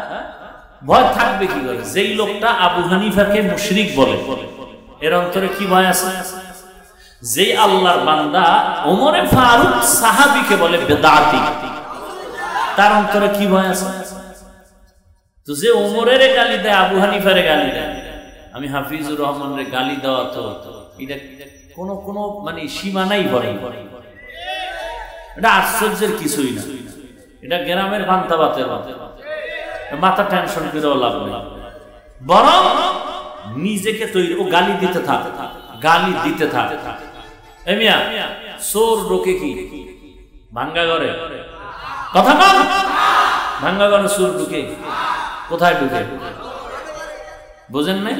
ভয় থাকবে কি করে? যেই লোকটা আবু হানিফাকে মুশরিক বলে, এর অন্তরে কি ভয় আছে? যেই আল্লাহর বান্দা ওমরে ফারুক সাহাবিকে বলে, বেদাতি। তার অন্তরে কি ভয় আছে? তো যে ওমরের গালি দেয়, আবু হানিফারে গালি দেয়। আমি হাফিজুর রহমানের গালি দেওয়া তো এটা কোনো কোনো মানে সীমানাই বলে এটা আশ্চর্যের কিছুই না। এটা গ্রামের ভান্তাবাতের মাথা টেনশন করেও লাভ নেই। বরং নিজেকে তৈরি, ও গালি দিতে থাক, গালি দিতে থাক। এমিয়া সোর লোকে কি? ভাঙ্গা ঘরে? কথা কম। ভাঙ্গা ঘরে সোর ঢুকে? কোথায় ঢুকে? বোঝেন নাই?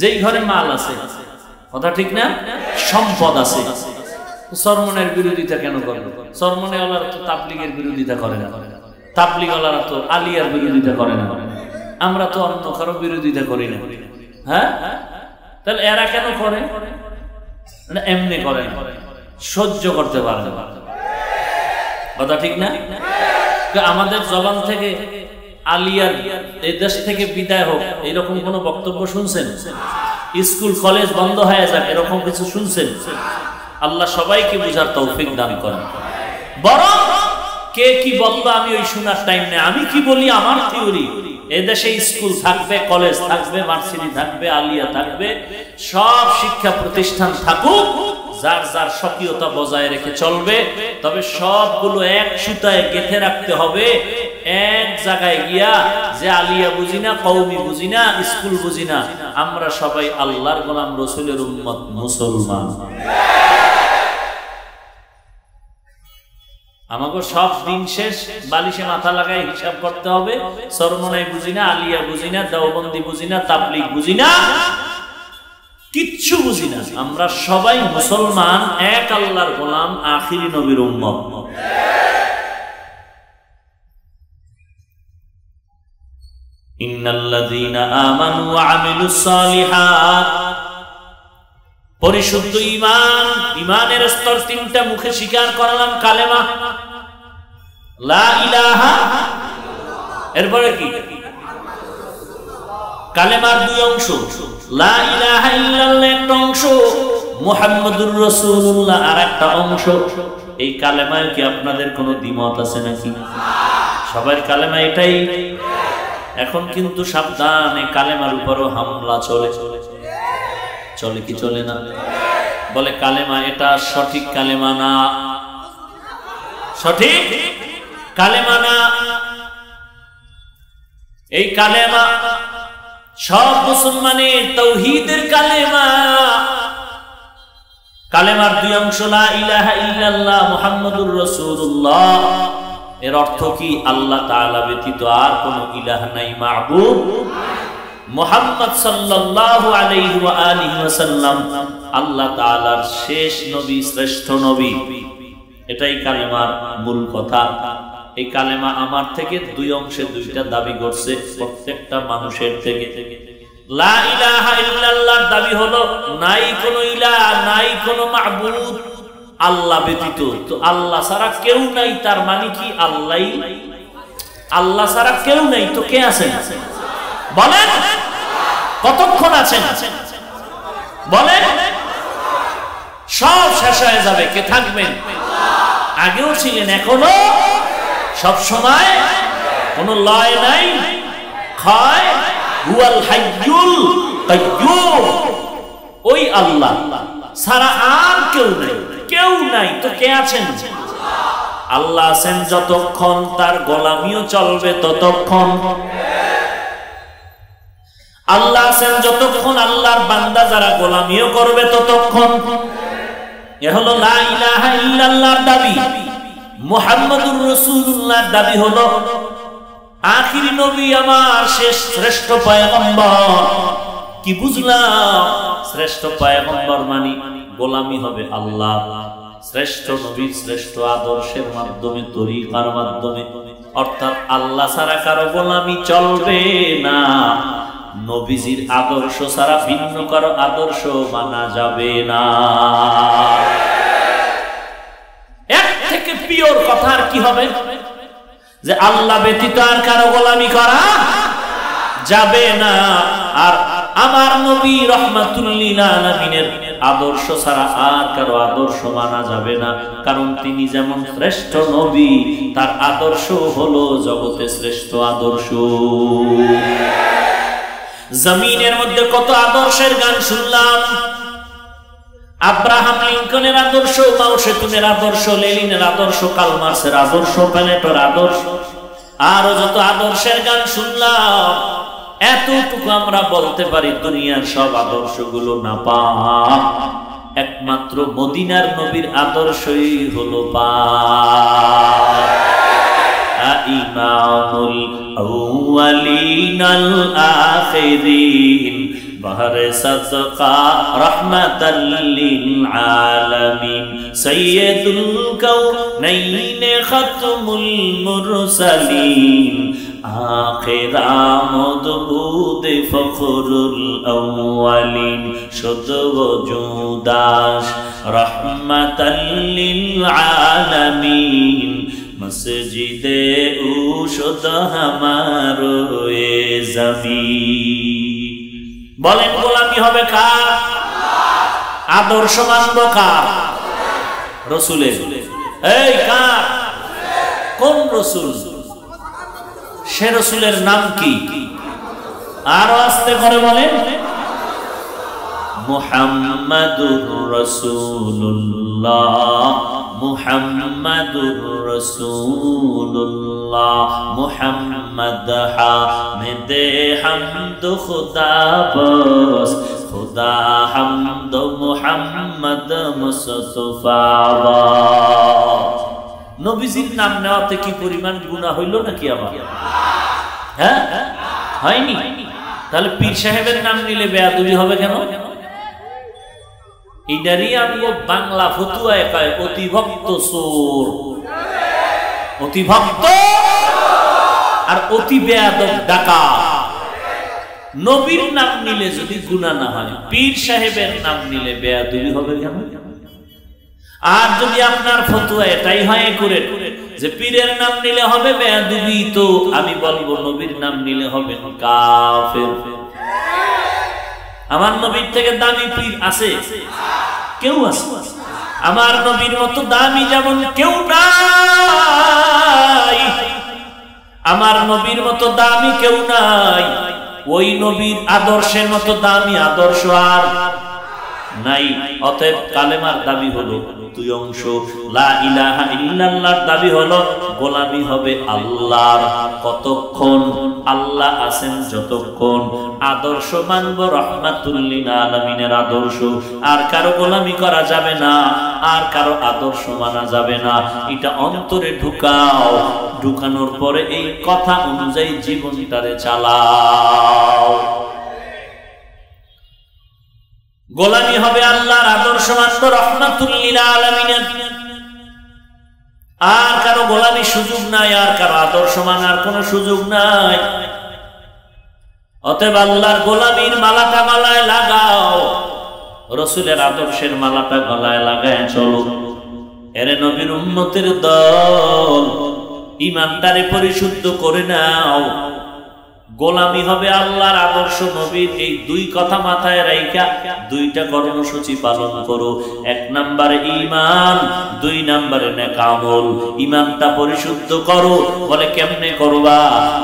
যেই ঘরে মাল আছে, কথা ঠিক না? সম্পদ আছে। সরমনের বিরোধিতা কেন করবে সরমনে ওলারা তো তাবলিগের বিরোধিতা করে না। তাবলিগ ওলারা তো আলিয়ার বিরোধিতা করে না। আমরা তো অন্য কারও বিরোধিতা করি না। হ্যাঁ? তাহলে এরা কেন করে? এমনি করে সহ্য করতে পারে কথা ঠিক না? আমাদের জবান থেকে আলিয়ার এই দেশ থেকে বিদায় হোক এরকম বক্তব্য শুনছেন? স্কুল, কলেজ বন্ধ হয়ে যাক, এরকম কিছু শুনছেন? আল্লাহ সবাইকে বুঝার তৌফিক দান করেন। বরং কে কি বলব আমি ওই শোনার টাইম নেই। আমি কি বলি? আমার থিওরি এদেশে স্কুল থাকবে, কলেজ থাকবে মার্সিনি থাকবে, আলিয়া থাকবে, সব শিক্ষা প্রতিষ্ঠান থাকুক যার যার স্বকীয়তা বজায় রেখে চলবে, তবে সবগুলো এক সুতায় গেঁথে রাখতে হবে। এক জায়গায় গিয়া যে আলিয়া বুঝি না কৌমি বুঝি না, স্কুল বুঝি না, আমরা সবাই আল্লাহর গোলাম, রসুলের উম্মত মুসলমান। আমাকে সব দিন শেষ, বালিশে মাথা লাগাই হিসাব করতে হবে। সরমনাই বুঝি না, আলিয়া বুঝি না, দেওবন্দি বুঝি না, তাবলিগ বুঝি না। কিচ্ছু বুঝি না। আমরা সবাই মুসলমান, এক আল্লাহর গোলাম, আখিরি নবীর উম্মত। পরিশুদ্ধ ইমান ইমানের স্তর তিনটা মুখে স্বীকার করালাম, কালেমা। লা ইলাহা এরপরে কি? কালেমার দুই অংশ। আপনাদের আছে নাকি? সবার কালেমা এটাই। এখন কিন্তু সাবধানে কালেমার উপরও হামলা চলে চলে। চলে কি চলে না? বলে কালেমা এটা সঠিক কালেমা না। সঠিক কালেমা না। এই কালেমা সব মুসলমানের তৌহিদের কালেমা। কালেমার দুই অংশ, লা ইলাহা ইল্লাল্লাহ মুহাম্মাদুর রাসূলুল্লাহ। এর অর্থ কি? আল্লাহ তাআলা ব্যতীত আর কোন ইলাহ নাই মাবুদ মোহাম্মদ সাল্লাল্লাহু আলাইহি ওয়া আলিহি ওয়াসাল্লাম আল্লাহ তাআলার শেষ নবী, শ্রেষ্ঠ নবী। এটাই কালেমার মূল কথা। এই কালেমা আমার থেকে দুই অংশে দুইটা দাবি করছে, প্রত্যেকটা মানুষের থেকে। লা ইলাহা দাবি হলো, নাই কোনো ইলাহ, নাই কোনো মাহবুদ আল্লাহ ব্যতীত। তো আল্লাহ ছাড়া কেউ নাই, তার মানে কি আল্লাহ? আল্লাহ ছাড়া কেউ নাই, তো কে আছেন? বলেন। কতক্ষণ আছেন? বলেন। সব শেষ হয়ে যাবে, কে থাকবেন? আগেও ছিলেন, এখনও সব সময় কোন লয় নাই। ক্ষয় হুয়াল হাইয়ুল কাইয়ুম। ওই আল্লাহ সারা আর কেউ নাই। কেউ নাই, তো কে আছেন? আল্লাহ আছেন যতক্ষণ তার গোলামিও চলবে ততক্ষণ। আল্লাহ আছেন যতক্ষণ আল্লাহর বান্দা যারা গোলামিও করবে ততক্ষণ। এ হলো লা ইলাহা ইল্লাল্লাহর দাবি। মুহাম্মাদুর রাসূলুল্লাহর দাবি হলো, আখির নবী আমার শেষ শ্রেষ্ঠ পয়গম্বর। কি বুঝলাম? শ্রেষ্ঠ পয়গম্বর মানে গোলামি হবে আল্লাহ। শ্রেষ্ঠ নবী, শ্রেষ্ঠ আদর্শের মাধ্যমে, তরিকার মাধ্যমে। অর্থাৎ আল্লাহ ছাড়া কারও গোলামি চলবে না। নবীজির আদর্শ ছাড়া ভিন্ন কারও আদর্শ মানা যাবে না। পিওর কথা আর কি হবে? যে আল্লাহ ব্যতীত আর কারও গোলামি করা যাবে না। আর আমার নবী রহমাতুল্লিল আলমিনের আদর্শ ছাড়া আর কারও আদর্শ মানা যাবে না। কারণ তিনি যেমন শ্রেষ্ঠ নবী, তার আদর্শ হলো জগতে শ্রেষ্ঠ আদর্শ। জমিনের মধ্যে কত আদর্শের গান শুনলাম। আব্রাহাম লিঙ্কনের আদর্শ, মাও সেতুনের আদর্শ, লেলিনের আদর্শ কালমার্সের আদর্শ প্যানেটোর আদর্শ। আরও যত আদর্শের গান শুনলাম, এতটুকু আমরা বলতে পারি দুনিয়ার সব আদর্শগুলো না পা একমাত্র মদিনার নবীর আদর্শই হলো পা ইমামুল আউয়ালিনাল আখিরিন। بہر صدقہ رحمت للعالمین سید الکونین ختم المرسلین آخر آمد بود فخر الاولین شد وجوداش رحمت للعالمین مسجد اوشد ہمارو اے زمین বলেন গোলামি হবে কার? আদর্শ মানব কার? রসুলে এই কার? কোন রসুল? সে রসুলের নাম কি? আরও আসতে করে বলেন। মুহাম্মাদুর রাসূলুল্লাহ মুহাম্মাদুর রাসূলুল্লাহ, মুহাম্মদ হামিদ হামদ খুদা বস, খুদা হামদ মুহাম্মদ মুস্তফা নবীজির নাম নেওয়াতে কি পরিমাণ গুণা হইল নাকি আবার? হ্যাঁ? হয়নি? তাহলে পীর সাহেবের নাম নিলে বেয়াদবি হবে কেন? এটারই আমগো বাংলা ফতুয়ায় কয়, অতিভক্ত সোর। অতিভক্ত আর অতি বেয়াদব ডাকা। নবীর নাম নিলে যদি গুণা না হয়, পীর সাহেবের নাম নিলে বেয়াদবি হবে কেন? আর যদি আপনার ফতুয়া এটাই হয় করে যে পীরের নাম নিলে হবে বেয়াদবি, তো আমি বলব নবীর নাম নিলে হবে কাফের। আমার নবীর থেকে দামি পীর আছে? কেউ আছে? আমার নবীর মতো দামি যেমন কেউ নাই। আমার নবীর মতো দামি কেউ নাই। ওই নবীর আদর্শের মতো দামি আদর্শ আর নাই। অতএব কালেমার দাবি হলো দুই অংশ। লা ইলাহা ইল্লাল্লাহর দাবি হলো, গোলামি হবে আল্লাহর। কতক্ষণ? আল্লাহ আছেন যতক্ষণ। আদর্শ মানব রহমাতুল্লিল আলামিনের আদর্শ। আর কারও গোলামি করা যাবে না, আর কারও আদর্শ মানা যাবে না। এটা অন্তরে ঢুকাও। ঢুকানোর পরে এই কথা অনুযায়ী জীবনটারে চালাও। গোলামি হবে আল্লাহর আদর্শ মাত্র রহমাতুল্লিল আলামিনের। আর কারও গোলামি সুযোগ নাই, আর কারও আদর্শ মানার কোনো সুযোগ নাই। অতএব আল্লাহর গোলামীর মালাটা গলায় লাগাও, রসুলের আদর্শের মালাটা গলায় লাগায় চলো। এরে নবীর উন্নতির দল ইমানটারে পরিশুদ্ধ করে নাও। গোলামি হবে আল্লাহর আদর্শ নবীর এই দুই কথা মাথায় রাইখা দুইটা কর্মসূচি পালন করো। এক নম্বরে ইমান দুই নম্বরে নেকামল ইমানটা পরিশুদ্ধ করো। বলে কেমনে করবা?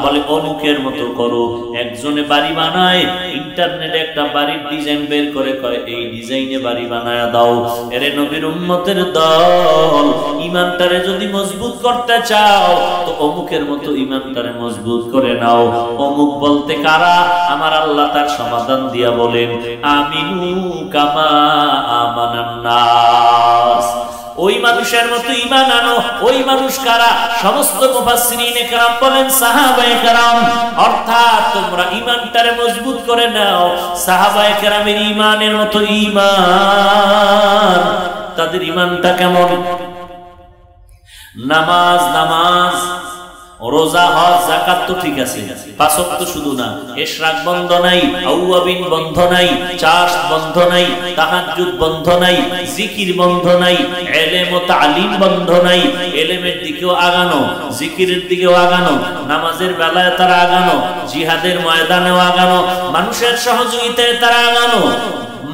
বলে অমুকের মতো করো। একজনে বাড়ি বানায়, ইন্টারনেটে একটা বাড়ির ডিজাইন বের করে কয়, এই ডিজাইনে বাড়ি বানায় দাও। এরে নবীর উম্মতের দল ইমানটারে যদি মজবুত করতে চাও, তো অমুকের মতো ইমানটারে মজবুত করে নাও। অমুক বলতে কারা আমার আল্লাহ তার সমাধান দিয়া বলেন আমিনু কামা আমানান্নাস ওই মানুষের মতো ইমান আনো ওই মানুষ কারা সমস্ত মুফাসসিরিনে کرام বলেন সাহাবায়ে کرام অর্থাৎ তোমরা ইমানটারে মজবুত করে নাও সাহাবায়ে কেরামের ইমানের মতো ইমান তাদের ইমানটা কেমন নামাজ নামাজ রোজা, হজ জাকাত তো ঠিক আছে। পাঁচক তো শুধু না, এশরাক বন্ধ নাই, আউয়াবিন বন্ধ নাই, চাষ বন্ধ নাই, তাহাজ্জুদ বন্ধ নাই, জিকির বন্ধ নাই, এলেম ও তালিম বন্ধ নাই, এলেমের দিকেও আগানো, জিকিরের দিকেও আগানো, নামাজের বেলায় তারা আগানো, জিহাদের ময়দানেও আগানো, মানুষের সহযোগিতায় তারা আগানো।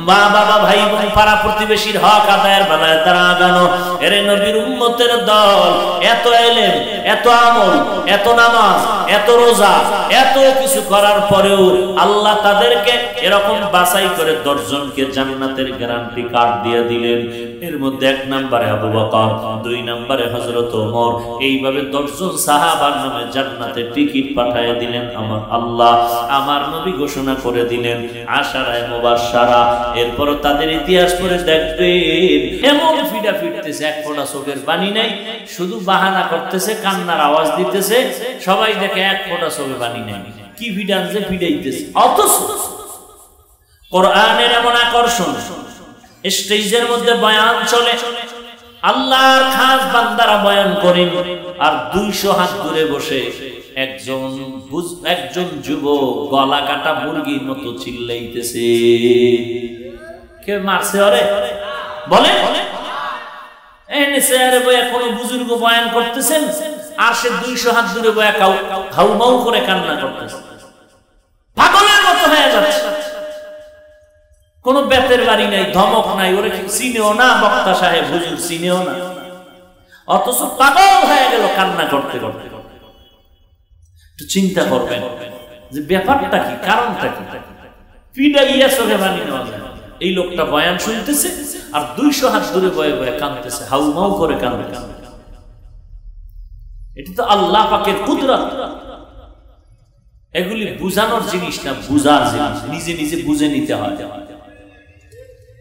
মা, বাবা, ভাই, বোন, পাড়া প্রতিবেশীর হক আদায়ের বেলায় তারা আগানো এরে নবীর উম্মতের দল এত এলেম, এত আমল, এত নামাজ, এত রোজা, এত কিছু করার পরেও আল্লাহ তাদেরকে এরকম বাছাই করে দশজনকে জান্নাতের গ্যারান্টি কার্ড দিয়ে দিলেন। এর মধ্যে এক নম্বরে আবু বকর, দুই নম্বরে হযরত ওমর, এইভাবে দশজন সাহাবার নামে জান্নাতের টিকিট পাঠিয়ে দিলেন আমার আল্লাহ। আমার নবী ঘোষণা করে দিলেন, আশারায় মুবাশশারা এরপর তাদের ইতিহাস পড়ে দেখবেন। এমন ফিডা ফিরতেছে, এক ফোঁটা চোখের পানি নাই, শুধু বাহানা করতেছে, কান্নার আওয়াজ দিতেছে, সবাই দেখে এক ফোঁটা চোখে পানি নাই। কি ফিডান যে ফিডাইতেছে অথচ কোরআনের এমন আকর্ষণ, স্টেজের মধ্যে বয়ান চলে, আল্লাহর খাস বান্দারা বয়ান করেন, আর দুইশো হাত দূরে বসে একজন একজন যুবক গলা কাটা মুরগির মতো চিল্লাইতেছে। কে মারছে বলে? কোনো বয়ান করতেছেন? আর করে কোনো বেতের বাড়ি নাই, ধমক নাই, ওরে চিনেও না, বক্তা সাহেব, হুজুর চিনেও না। অথচ পাগল হয়ে গেল কান্না করতে করতে। একটু চিন্তা করবেন যে ব্যাপারটা কি, কারণটা কি? পিডা ইয়া চোখে বানি নেওয়া যায়। এই লোকটা বয়ান শুনতেছে আর দুইশো হাত দূরে বয়ে বয়ে কাঁদতেছে হাউ মাউ করে কান্দে এটা তো আল্লাহ পাকের কুদরত। এগুলি বুঝানোর জিনিস না, বুঝার জিনিস। নিজে নিজে বুঝে নিতে হয়।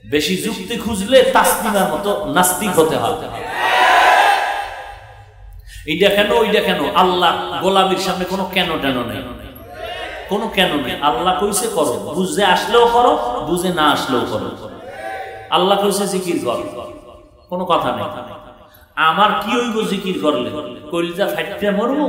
বেশি যুক্তি খুঁজলে তাসলিমার মতো নাস্তিক হতে হয়। এইটা কেন, ওইটা কেন? আল্লাহ গোলামির সামনে কোনো কেন টেন নেই। কোনো কেন নেই। আল্লাহ কইছে করো, বুঝতে আসলেও করো বুঝে না আসলেও করো। আল্লাহ কইছে জিকির কর। কোনো কথা নেই। আমার কি হইব জিকির করলে? কলিজা ফাইটে মরবো?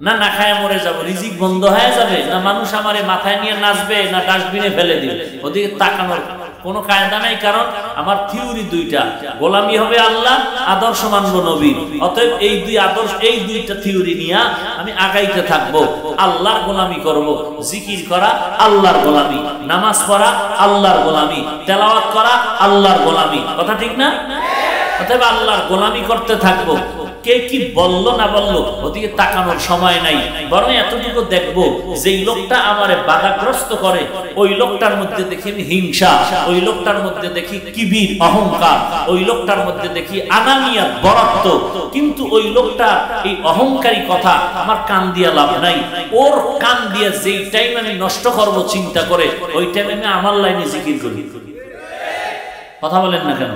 না না খায় মরে যাব, রিজিক বন্ধ হয়ে যাবে? না মানুষ আমারে মাথায় নিয়ে নাচবে, না ডাস্টবিনে ফেলে দিবে? ওদিকে তাকানোর কোনো কায়দা নাই, কারণ আমার থিওরি দুইটা। গোলামি হবে আল্লাহ, আদর্শ মানব নবী। অতএব এই দুই আদর্শ, এই দুইটা থিওরি নিয়ে আমি আগাইতে থাকব। আল্লাহর গোলামি করব। জিকির করা, আল্লাহর গোলামি। নামাজ পড়া, আল্লাহর গোলামি। তেলাওয়াত করা, আল্লাহর গোলামি। কথা ঠিক না? অতএব আল্লাহর গোলামি করতে থাকব। কে কি বলল না বলল, ওদিকে তাকানোর সময় নাই। বরং এতটুকু দেখব যেই লোকটা আমারে বাধাগ্রস্ত করে, ওই লোকটার মধ্যে দেখি আমি হিংসা, ওই লোকটার মধ্যে দেখি কিবির অহংকার, ওই লোকটার মধ্যে দেখি আনানিয়াত বরত্ব। কিন্তু ওই লোকটা এই অহংকারী কথা আমার কান দিয়া লাভ নাই। ওর কান দিয়া যেই টাইম আমি নষ্ট করব চিন্তা করে, ওই টাইমে আমি আমার লাইনে জিকির করি। কথা বলেন না কেন?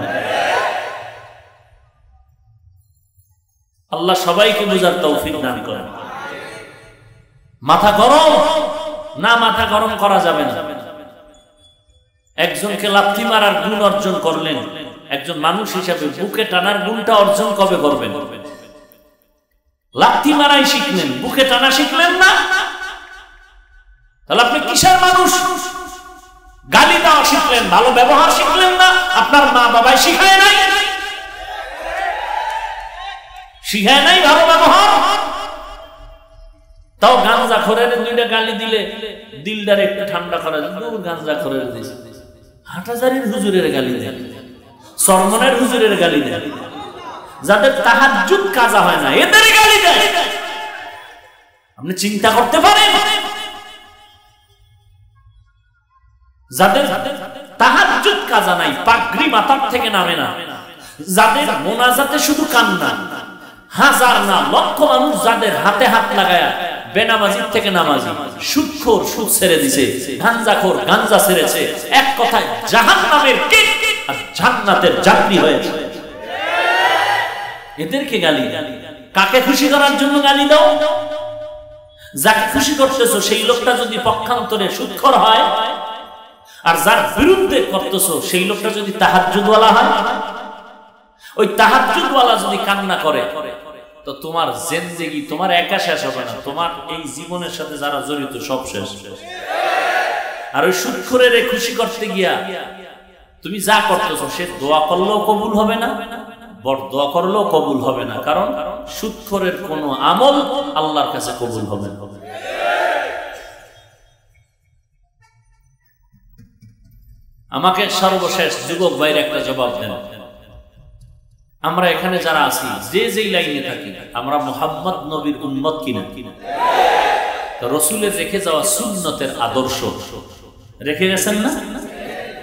আল্লাহ সবাইকে বুঝার তৌফিক দান করেন। মাথা গরম? না, মাথা গরম করা যাবে না। একজনকে লাথি মারার গুণ অর্জন করলেন। একজন মানুষ হিসাবে বুকে টানার গুণটা অর্জন কবে করবেন? লাথি মারাই শিখলেন, বুকে টানা শিখলেন না? তাহলে আপনি কিসের মানুষ? গালি দেওয়া শিখলেন, ভালো ব্যবহার শিখলেন না? আপনার মা বাবাই শিখায় নাই? শিখায় নাই ভালো ব্যবহার? তাও দুইটা গালি দিলে দিলটার একটু ঠান্ডা করা দূর দিয়েছে হাটাজারির হুজুরের গালি দেয়, সরমনের হুজুরের গালি দেয়। যাদের কাজা হয় না, এদের গালি দেয়। আপনি চিন্তা করতে পারেন? যাদের তাহাজ্জুদ কাজা নাই, পাগড়ি মাথার থেকে নামে না। যাদের মোনাজাতে শুধু কান্না। হাজার না, লক্ষ মানুষ যাদের হাতে হাত লাগায়া বেনামাজির থেকে নামাজি। সুদখোর সুদ ছেড়ে দিছে গাঞ্জাখোর গাঞ্জা ছেড়েছে। এক কথায় জাহান নামের আর জান্নাতের যাত্রী হয়েছে। এদেরকে গালি কাকে খুশি করার জন্য গালি দাও? যাকে খুশি করতেছো, সেই লোকটা যদি পক্ষান্তরে সুৎখর হয়, আর যার বিরুদ্ধে করতেছো, সেই লোকটা যদি তাহাজুদওয়ালা হয় ওই তাহাজুদওয়ালা যদি কান্না করে, তো তোমার জেন্দেগি তোমার একা শেষ হবে না। তোমার এই জীবনের সাথে যারা জড়িত সব শেষ। আর ওই সুৎখরের খুশি করতে গিয়া তুমি যা করতেছো, সে দোয়া করলেও কবুল হবে না বড় দোয়া করলেও কবুল হবে না। কারণ সুৎখরের কোন আমল আল্লাহর কাছে কবুল হবে না। আমাকে সর্বশেষ যুবক ভাইয়ের একটা জবাব দেন। আমরা এখানে যারা আছি, যে যেই লাইনে থাকি, আমরা মোহাম্মদ নবীর উন্মত কিনা? কিনা রসুলের রেখে যাওয়া সুন্নতের আদর্শ। রেখে গেছেন না?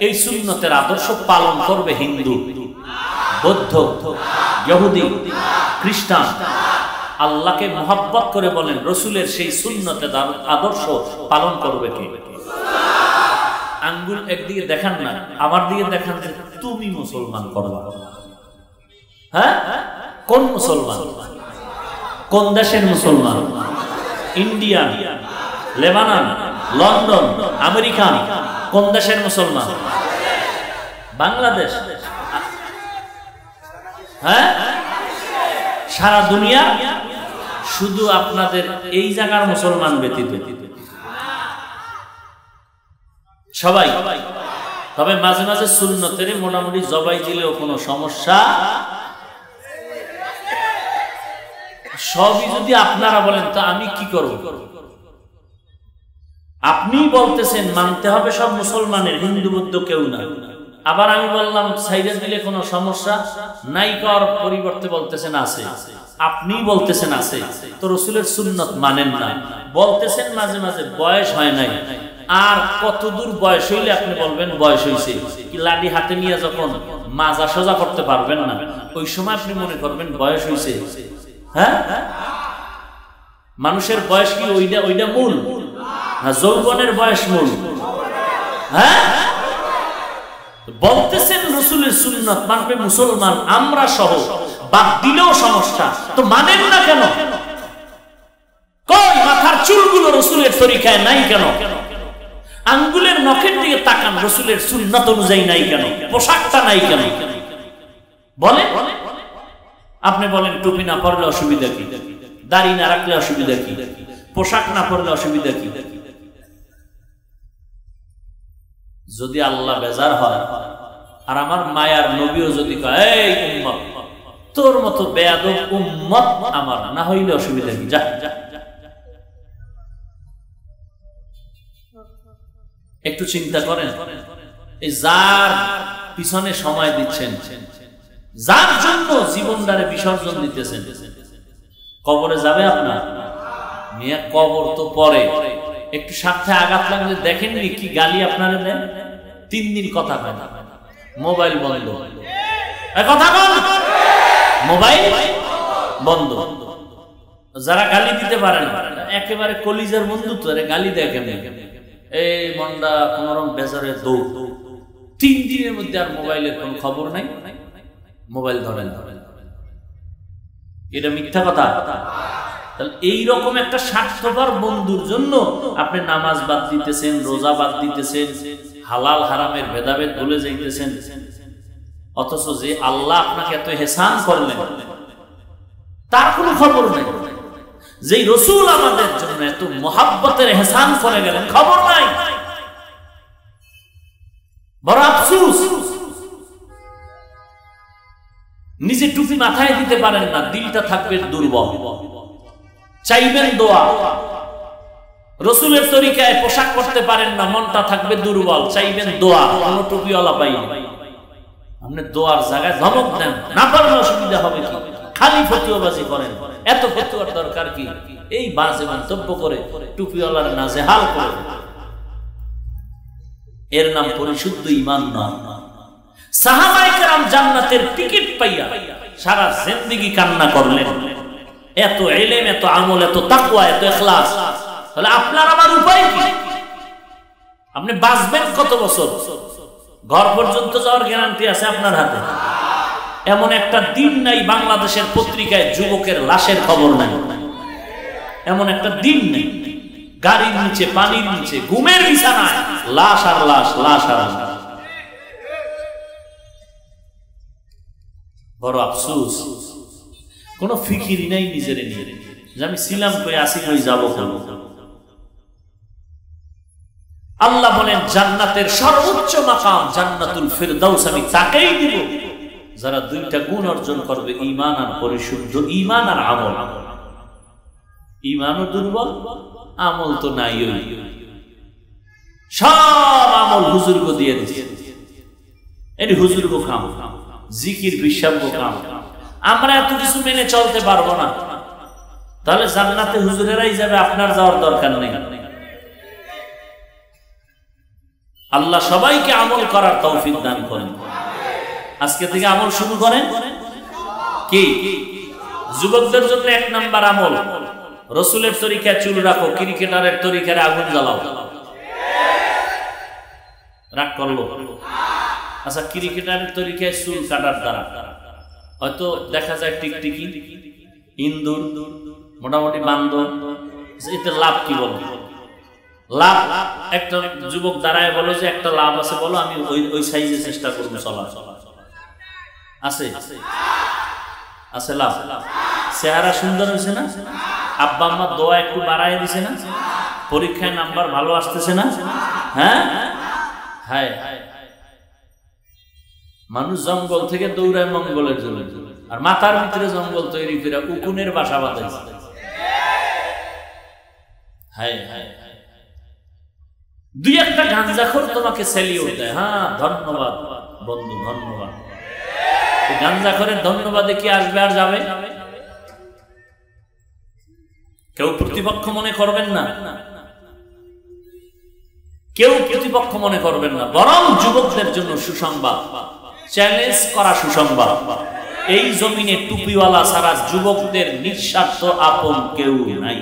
এই সুন্নতের আদর্শ পালন করবে হিন্দু, বৌদ্ধ, ইহুদি, খ্রিস্টান। আল্লাহকে মোহাব্বত করে বলেন, রসুলের সেই সুন্নতের আদর্শ পালন করবে কে? আঙ্গুল একদিকে দেখান না, আমার দিকে দেখান যে তুমি মুসলমান করবা। হ্যাঁ? কোন মুসলমান? কোন দেশের মুসলমান? ইন্ডিয়ান, লেবানন, লন্ডন, আমেরিকান, কোন দেশের মুসলমান? বাংলাদেশ। হ্যাঁ? সারা দুনিয়া শুধু আপনাদের এই জায়গার মুসলমান ব্যতীত। সবাই, তবে মাঝে মাঝে শূন্যতের মোটামুটি জবাই দিলেও কোনো সমস্যা সবই যদি আপনারা বলেন, তো আমি কি করব? আপনি বলতেছেন, মানতে হবে সব মুসলমানের, হিন্দু, বুদ্ধ কেউ না। আবার আমি বললাম সাইডে দিলে কোনো সমস্যা নাই কর, পরিবর্তে বলতেছেন আছে। আপনি বলতেছেন আছে, তো রসুলের সুন্নত মানেন না। বলতেছেন মাঝে মাঝে, বয়স হয় নাই। আর কত দূর বয়স হইলে আপনি বলবেন, বয়স হয়েছে কি লাডি হাতে নিয়ে যখন মাজা সোজা করতে পারবেন না, ওই সময় আপনি মনে করবেন, বয়স হয়েছে হ্যাঁ? মানুষের বয়স কি ওইটা ওইটা মূল? না, যৌবনের বয়স মূল? হ্যাঁ? বলতেছেন রসুলের সুন্নত মানবে মুসলমান, আমরা সহ বাদ দিলেও সমস্যা, তো মানেন না কেন? কই, মাথার চুলগুলো রসুলের তরিকায় নাই কেন? আঙ্গুলের নখের দিকে তাকান, রসুলের সুন্নত অনুযায়ী নাই কেন? পোশাকটা নাই কেন? বলে আপনি বলেন টুপি না পরলে অসুবিধা কি? দাড়ি না রাখলে অসুবিধা কি? পোশাক না পরলে অসুবিধা কি? যদি আল্লাহ বেজার হয়, আর আমার মায়ার নবীও যদি তোর মতো উম্মত আমার, না হইলে অসুবিধা কি? যা। একটু চিন্তা করেন, এই যার পিছনে সময় দিচ্ছেন যার জন্য জীবনটারে বিসর্জন দিতেছেন। কবরে যাবে আপনার? মেয়ে কবর তো পরে। একটু স্বার্থে আঘাত লাগলে দেখেননি কি গালি আপনার দেন। তিন দিন কথা কয়। মোবাইল বন্ধ। কথা কন। মোবাইল বন্ধ। যারা গালি দিতে পারেন একেবারে কলিজার বন্ধুত্ব গালি দেয় কেন এই মন্ডা কোনরকম বেজারে দৌড়। তিন দিনের মধ্যে আর মোবাইলের কোন খবর নাই? মোবাইল ধরেন। এটা মিথ্যা কথা। তাহলে এইরকম একটা স্বার্থপর বন্ধুর জন্য আপনি নামাজ বাদ দিতেছেন, রোজা বাদ দিতেছেন, হালাল হারামের ভেদাভেদ ভুলে যাইতেছেন। অথচ যে আল্লাহ আপনাকে এত হেসান করলেন, তার কোনো খবর নেই। যেই রসুল আমাদের জন্য এত মহাব্বতের হেসান করে গেলেন, খবর নাই। বড় আফসুস। নিজে টুপি মাথায় দিতে পারেন না, দিলটা থাকবে দুর্বল। চাইবেন দোয়া। রসুলের তরিকায় পোশাক করতে পারেন না, মনটা থাকবে দুর্বল। চাইবেন দোয়া, কোনো টুপিওয়ালা পাই আপনি দোয়ার জায়গায় ধমক দেন, না পারলে অসুবিধা হবে কি? খালি ফতুয়াবাজি করেন। এত ফতুয়ার দরকার কি? এই বাজে মন্তব্য করে টুপিওয়ালার নাজে হাল করে এর নাম পরিশুদ্ধ ইমান নয়। জান্নাতের টিকিট পাইয়া সারা জিন্দিগি কান্না করলেন। এত এলেম এত আমল, এত তাকুয়া এত এখলাস তাহলে আপনার আমার উপায় কি? আপনি বাঁচবেন কত বছর? ঘর পর্যন্ত যাওয়ার গ্যারান্টি আছে আপনার হাতে? এমন একটা দিন নাই বাংলাদেশের পত্রিকায় যুবকের লাশের খবর নাই। এমন একটা দিন নেই। গাড়ির নিচে, পানির নিচে, ঘুমের বিছানায় লাশ আর লাশ লাশ আর লাশ। বড় আফসুস। কোন ফিকিরি নাই নিজের নিয়ে। যে আমি ছিলাম কই আসি কই, যাব কেন আল্লাহ বলেন, জান্নাতের সর্বোচ্চ মাকাম জান্নাতুল ফিরদাউস আমি তাকেই দিব। যারা দুইটা গুণ অর্জন করবে, ঈমান আর পরিশুদ্ধ ঈমান আর আমল। ঈমানও দুর্বল, আমল তো নাই সব আমল হুজুরকে দিয়ে দিচ্ছে এটি হুজুরকে খাম। জিকির বিশ্বাব্য কাম। আমরা এত কিছু মেনে চলতে পারব না। তাহলে জান্নাতে হুজুরেরাই যাবে, আপনার যাওয়ার দরকার নেই। আল্লাহ সবাইকে আমল করার তৌফিক দান করেন। আজকে থেকে আমল শুরু করেন। কি? যুবকদের জন্য এক নাম্বার আমল। রসুলের তরিকায় চুল রাখো, ক্রিকেটারের তরিকায় আগুন জ্বালাও। রাগ করল? আচ্ছা ক্রিকেটারের তরিকায় চুল কাটার দ্বারা। হয়তো দেখা যায় টিকটিকি, ইন্দুর, মোটামুটি বান্দর এতে লাভ কি বলব লাভ, একটা যুবক দাঁড়ায় বলো যে, একটা লাভ আছে বলো, আমি ওই ওই সাইজে চেষ্টা করব চলা আছে? আছে লাভ? চেহারা সুন্দর হয়েছে না? আব্বা আম্মা দোয়া একটু বাড়াই দিছে না? পরীক্ষায় নাম্বার ভালো আসতেছে না? হ্যাঁ হ্যাঁ। মানুষ জঙ্গল থেকে দৌড়ায় মঙ্গলের জন্য। আর মাথার ভিতরে জঙ্গল তৈরি করে উকুনের বাসা বাঁধাইছে। হায় হায় দুই একটা গাঞ্জাখোর তোমাকে সেলিউট দেয়। হ্যাঁ ধন্যবাদ, বন্ধু, ধন্যবাদ। গাঞ্জাখরের ধন্যবাদে কি আসবে আর যাবে? কেউ প্রতিপক্ষ মনে করবেন না। কেউ প্রতিপক্ষ মনে করবেন না। বরং যুবকদের জন্য সুসংবাদ। চ্যালেঞ্জ করা সুসংবাদ। এই জমিনে টুপিওয়ালা সারা যুবকদের নিঃস্বার্থ আপন কেউ নাই।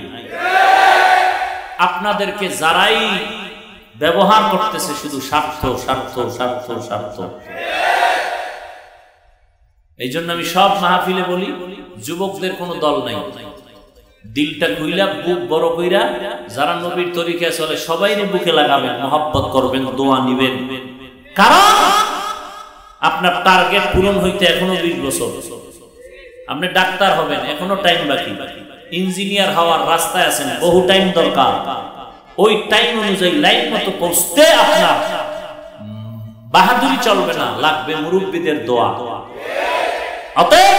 আপনাদেরকে যারাই ব্যবহার করতেছে শুধু স্বার্থ স্বার্থ স্বার্থ স্বার্থ। এই জন্য আমি সব মাহফিলে বলি, যুবকদের কোনো দল নাই। দিলটা খুইলা, বুক বড় কইরা যারা নবীর তরিকা চলে সবাই বুকে লাগাবেন, মহাব্বত করবেন, দোয়া নিবেন। কারণ আপনার টার্গেট পূরণ হইতে এখনও বিশ বছর। আপনি ডাক্তার হবেন, এখনও টাইম বাকি। ইঞ্জিনিয়ার হওয়ার রাস্তায় আছেন, বহু টাইম দরকার। ওই টাইম অনুযায়ী লাইন মতো পৌঁছতে আপনার বাহাদুরি চলবে না, লাগবে মুরব্বীদের দোয়া। অতএব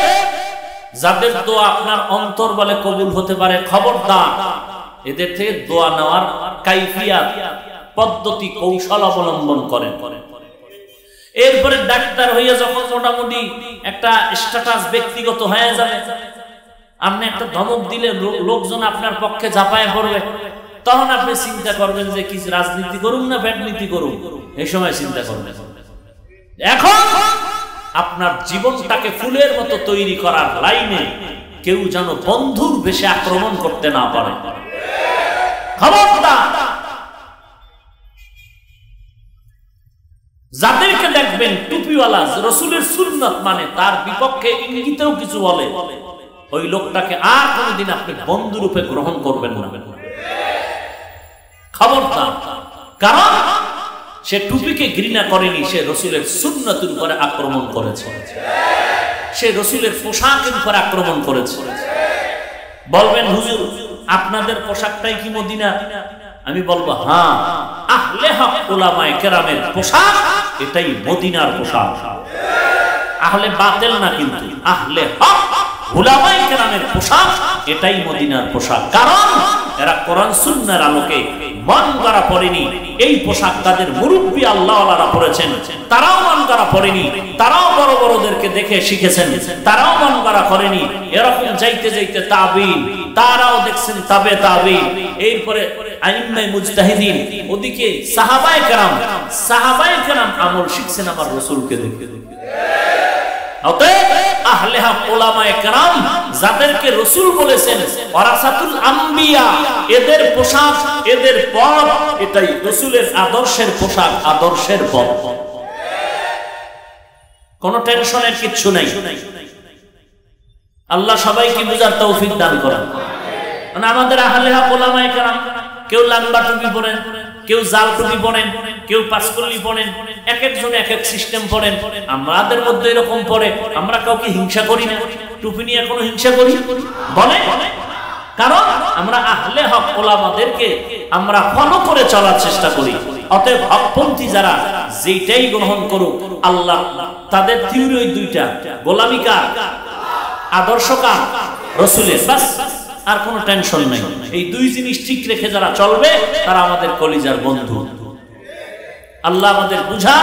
যাদের দোয়া আপনার অন্তর বলে কবুল হতে পারে খবর খবরদার, এদের থেকে দোয়া নেওয়ার কাইফিয়াত, পদ্ধতি, কৌশল অবলম্বন করেন। এরপরে ডাক্তার হইয়া যখন মোটামুটি একটা স্ট্যাটাস ব্যক্তিগত হয়ে যাবে, আপনি একটা ধমক দিলে লোকজন আপনার পক্ষে ঝাঁপায় পড়বে, তখন আপনি চিন্তা করবেন যে কি রাজনীতি করুন না ব্যাটনীতি করুন এই সময় চিন্তা করবেন। এখন আপনার জীবনটাকে ফুলের মতো তৈরি করার লাইনে কেউ যেন বন্ধুর বেশে আক্রমণ করতে না পারে। খবরদার যাদেরকে দেখবেন টুপিওয়ালা রসুলের সুন্নত মানে তার বিপক্ষে ইঙ্গিতেও কিছু বলে। ওই লোকটাকে আর কোনদিন আপনি বন্ধু রূপে গ্রহণ করবেন না। খবরদার, কারণ সে টুপিকে ঘৃণা করেনি, সে রসুলের সুন্নতের উপরে আক্রমণ করেছে। সে রসুলের পোশাকের উপরে আক্রমণ করেছে। বলবেন, হুজুর, আপনাদের পোশাকটাই কি মদিনা? আমি বলব হ্যাঁ আহলে হক ওলামায় কেরামের পোশাক, এটাই মদিনার পোশাক। আহলে বাতেল না কিন্তু, আহলে হক ওলামায় কেরামের পোশাক, এটাই মদিনার পোশাক। কারণ এরা কোরআন সুন্নাহর আলোকে মন করা পড়েনি, এই পোশাক তাদের মুরব্বী আল্লাহওয়ালারা পড়েছেন। তারাও মন করা পড়েনি, তারাও বড় বড়দেরকে দেখে শিখেছেন। তারাও মন করা করেনি, এরকম যাইতে যাইতে তাবিন, তারাও দেখছেন তাবে তাবিন। এরপরে ওদিকে সাহাবায়ে কেরাম সাহাবায়ে কেরাম আমল শিখছেন আমার রাসূলকে দেখে। অতএব আল্লাহ সবাইকে বুঝার তৌফিক দান করেন। মানে আমাদের আহলে হক ওলামায়ে কেরাম, কেউ লাম্বা টুপি পরেন, কেউ জাল টুপি পরেন কেউ পাস পাঁচকল্লি পড়েন, এক একজন এক এক সিস্টেম পড়েন। আমাদের মধ্যে এরকম পড়ে, আমরা কাউকে হিংসা করি না। টুপি নিয়ে কোনো হিংসা করি? বলে কারণ আমরা আহলে হক ওলামাদেরকে আমরা ফলো করে চলার চেষ্টা করি। অতএব হকপন্থী যারা যেটাই গ্রহণ করুক, আল্লাহ তাদের থিওরি ওই দুইটা। গোলামি কার? আদর্শ কার? রসুলের। বাস, আর কোনো টেনশন নেই। এই দুই জিনিস ঠিক রেখে যারা চলবে, তারা আমাদের কলিজার বন্ধু। আল্লাহ আমাদের বুঝা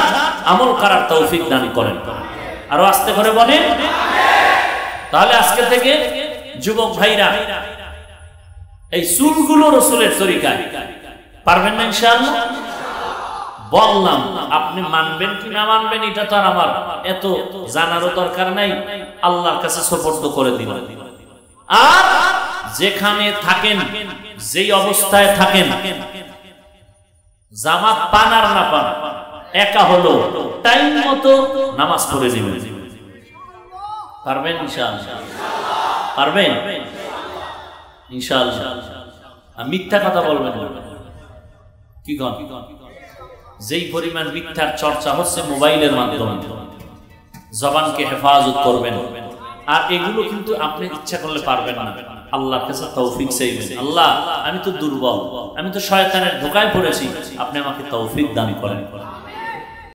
আমল করার তৌফিক দান করেন। আরও আস্তে করে বলেন, তাহলে আজকে থেকে যুবক ভাইরা, এই চুলগুলো রসুলের তরিকায়, পারবেন না ইনশাআল্লাহ? বললাম, আপনি মানবেন কি না মানবেন, এটা তো আর আমার এত জানারও দরকার নাই। আল্লাহর কাছে সোপর্দ করে দিল আর যেখানে থাকেন, যেই অবস্থায় থাকেন জামাত পান আর না পান, একা হলো, টাইম মতো নামাজ পড়ে নেবেন পারবেন পারবেন? ইনশাআল্লাহ। মিথ্যা কথা বলবেন কি কন? যেই পরিমাণ মিথ্যার চর্চা হচ্ছে মোবাইলের মাধ্যমে, জবানকে হেফাজত করবেন। আর এগুলো কিন্তু আপনি ইচ্ছা করলে পারবেন না। আল্লাহর কাছে তৌফিক চাইবেন। আল্লাহ, আমি তো দুর্বল, আমি তো শয়তানের ধোকায় পড়েছি, আপনি আমাকে তৌফিক দান করেন।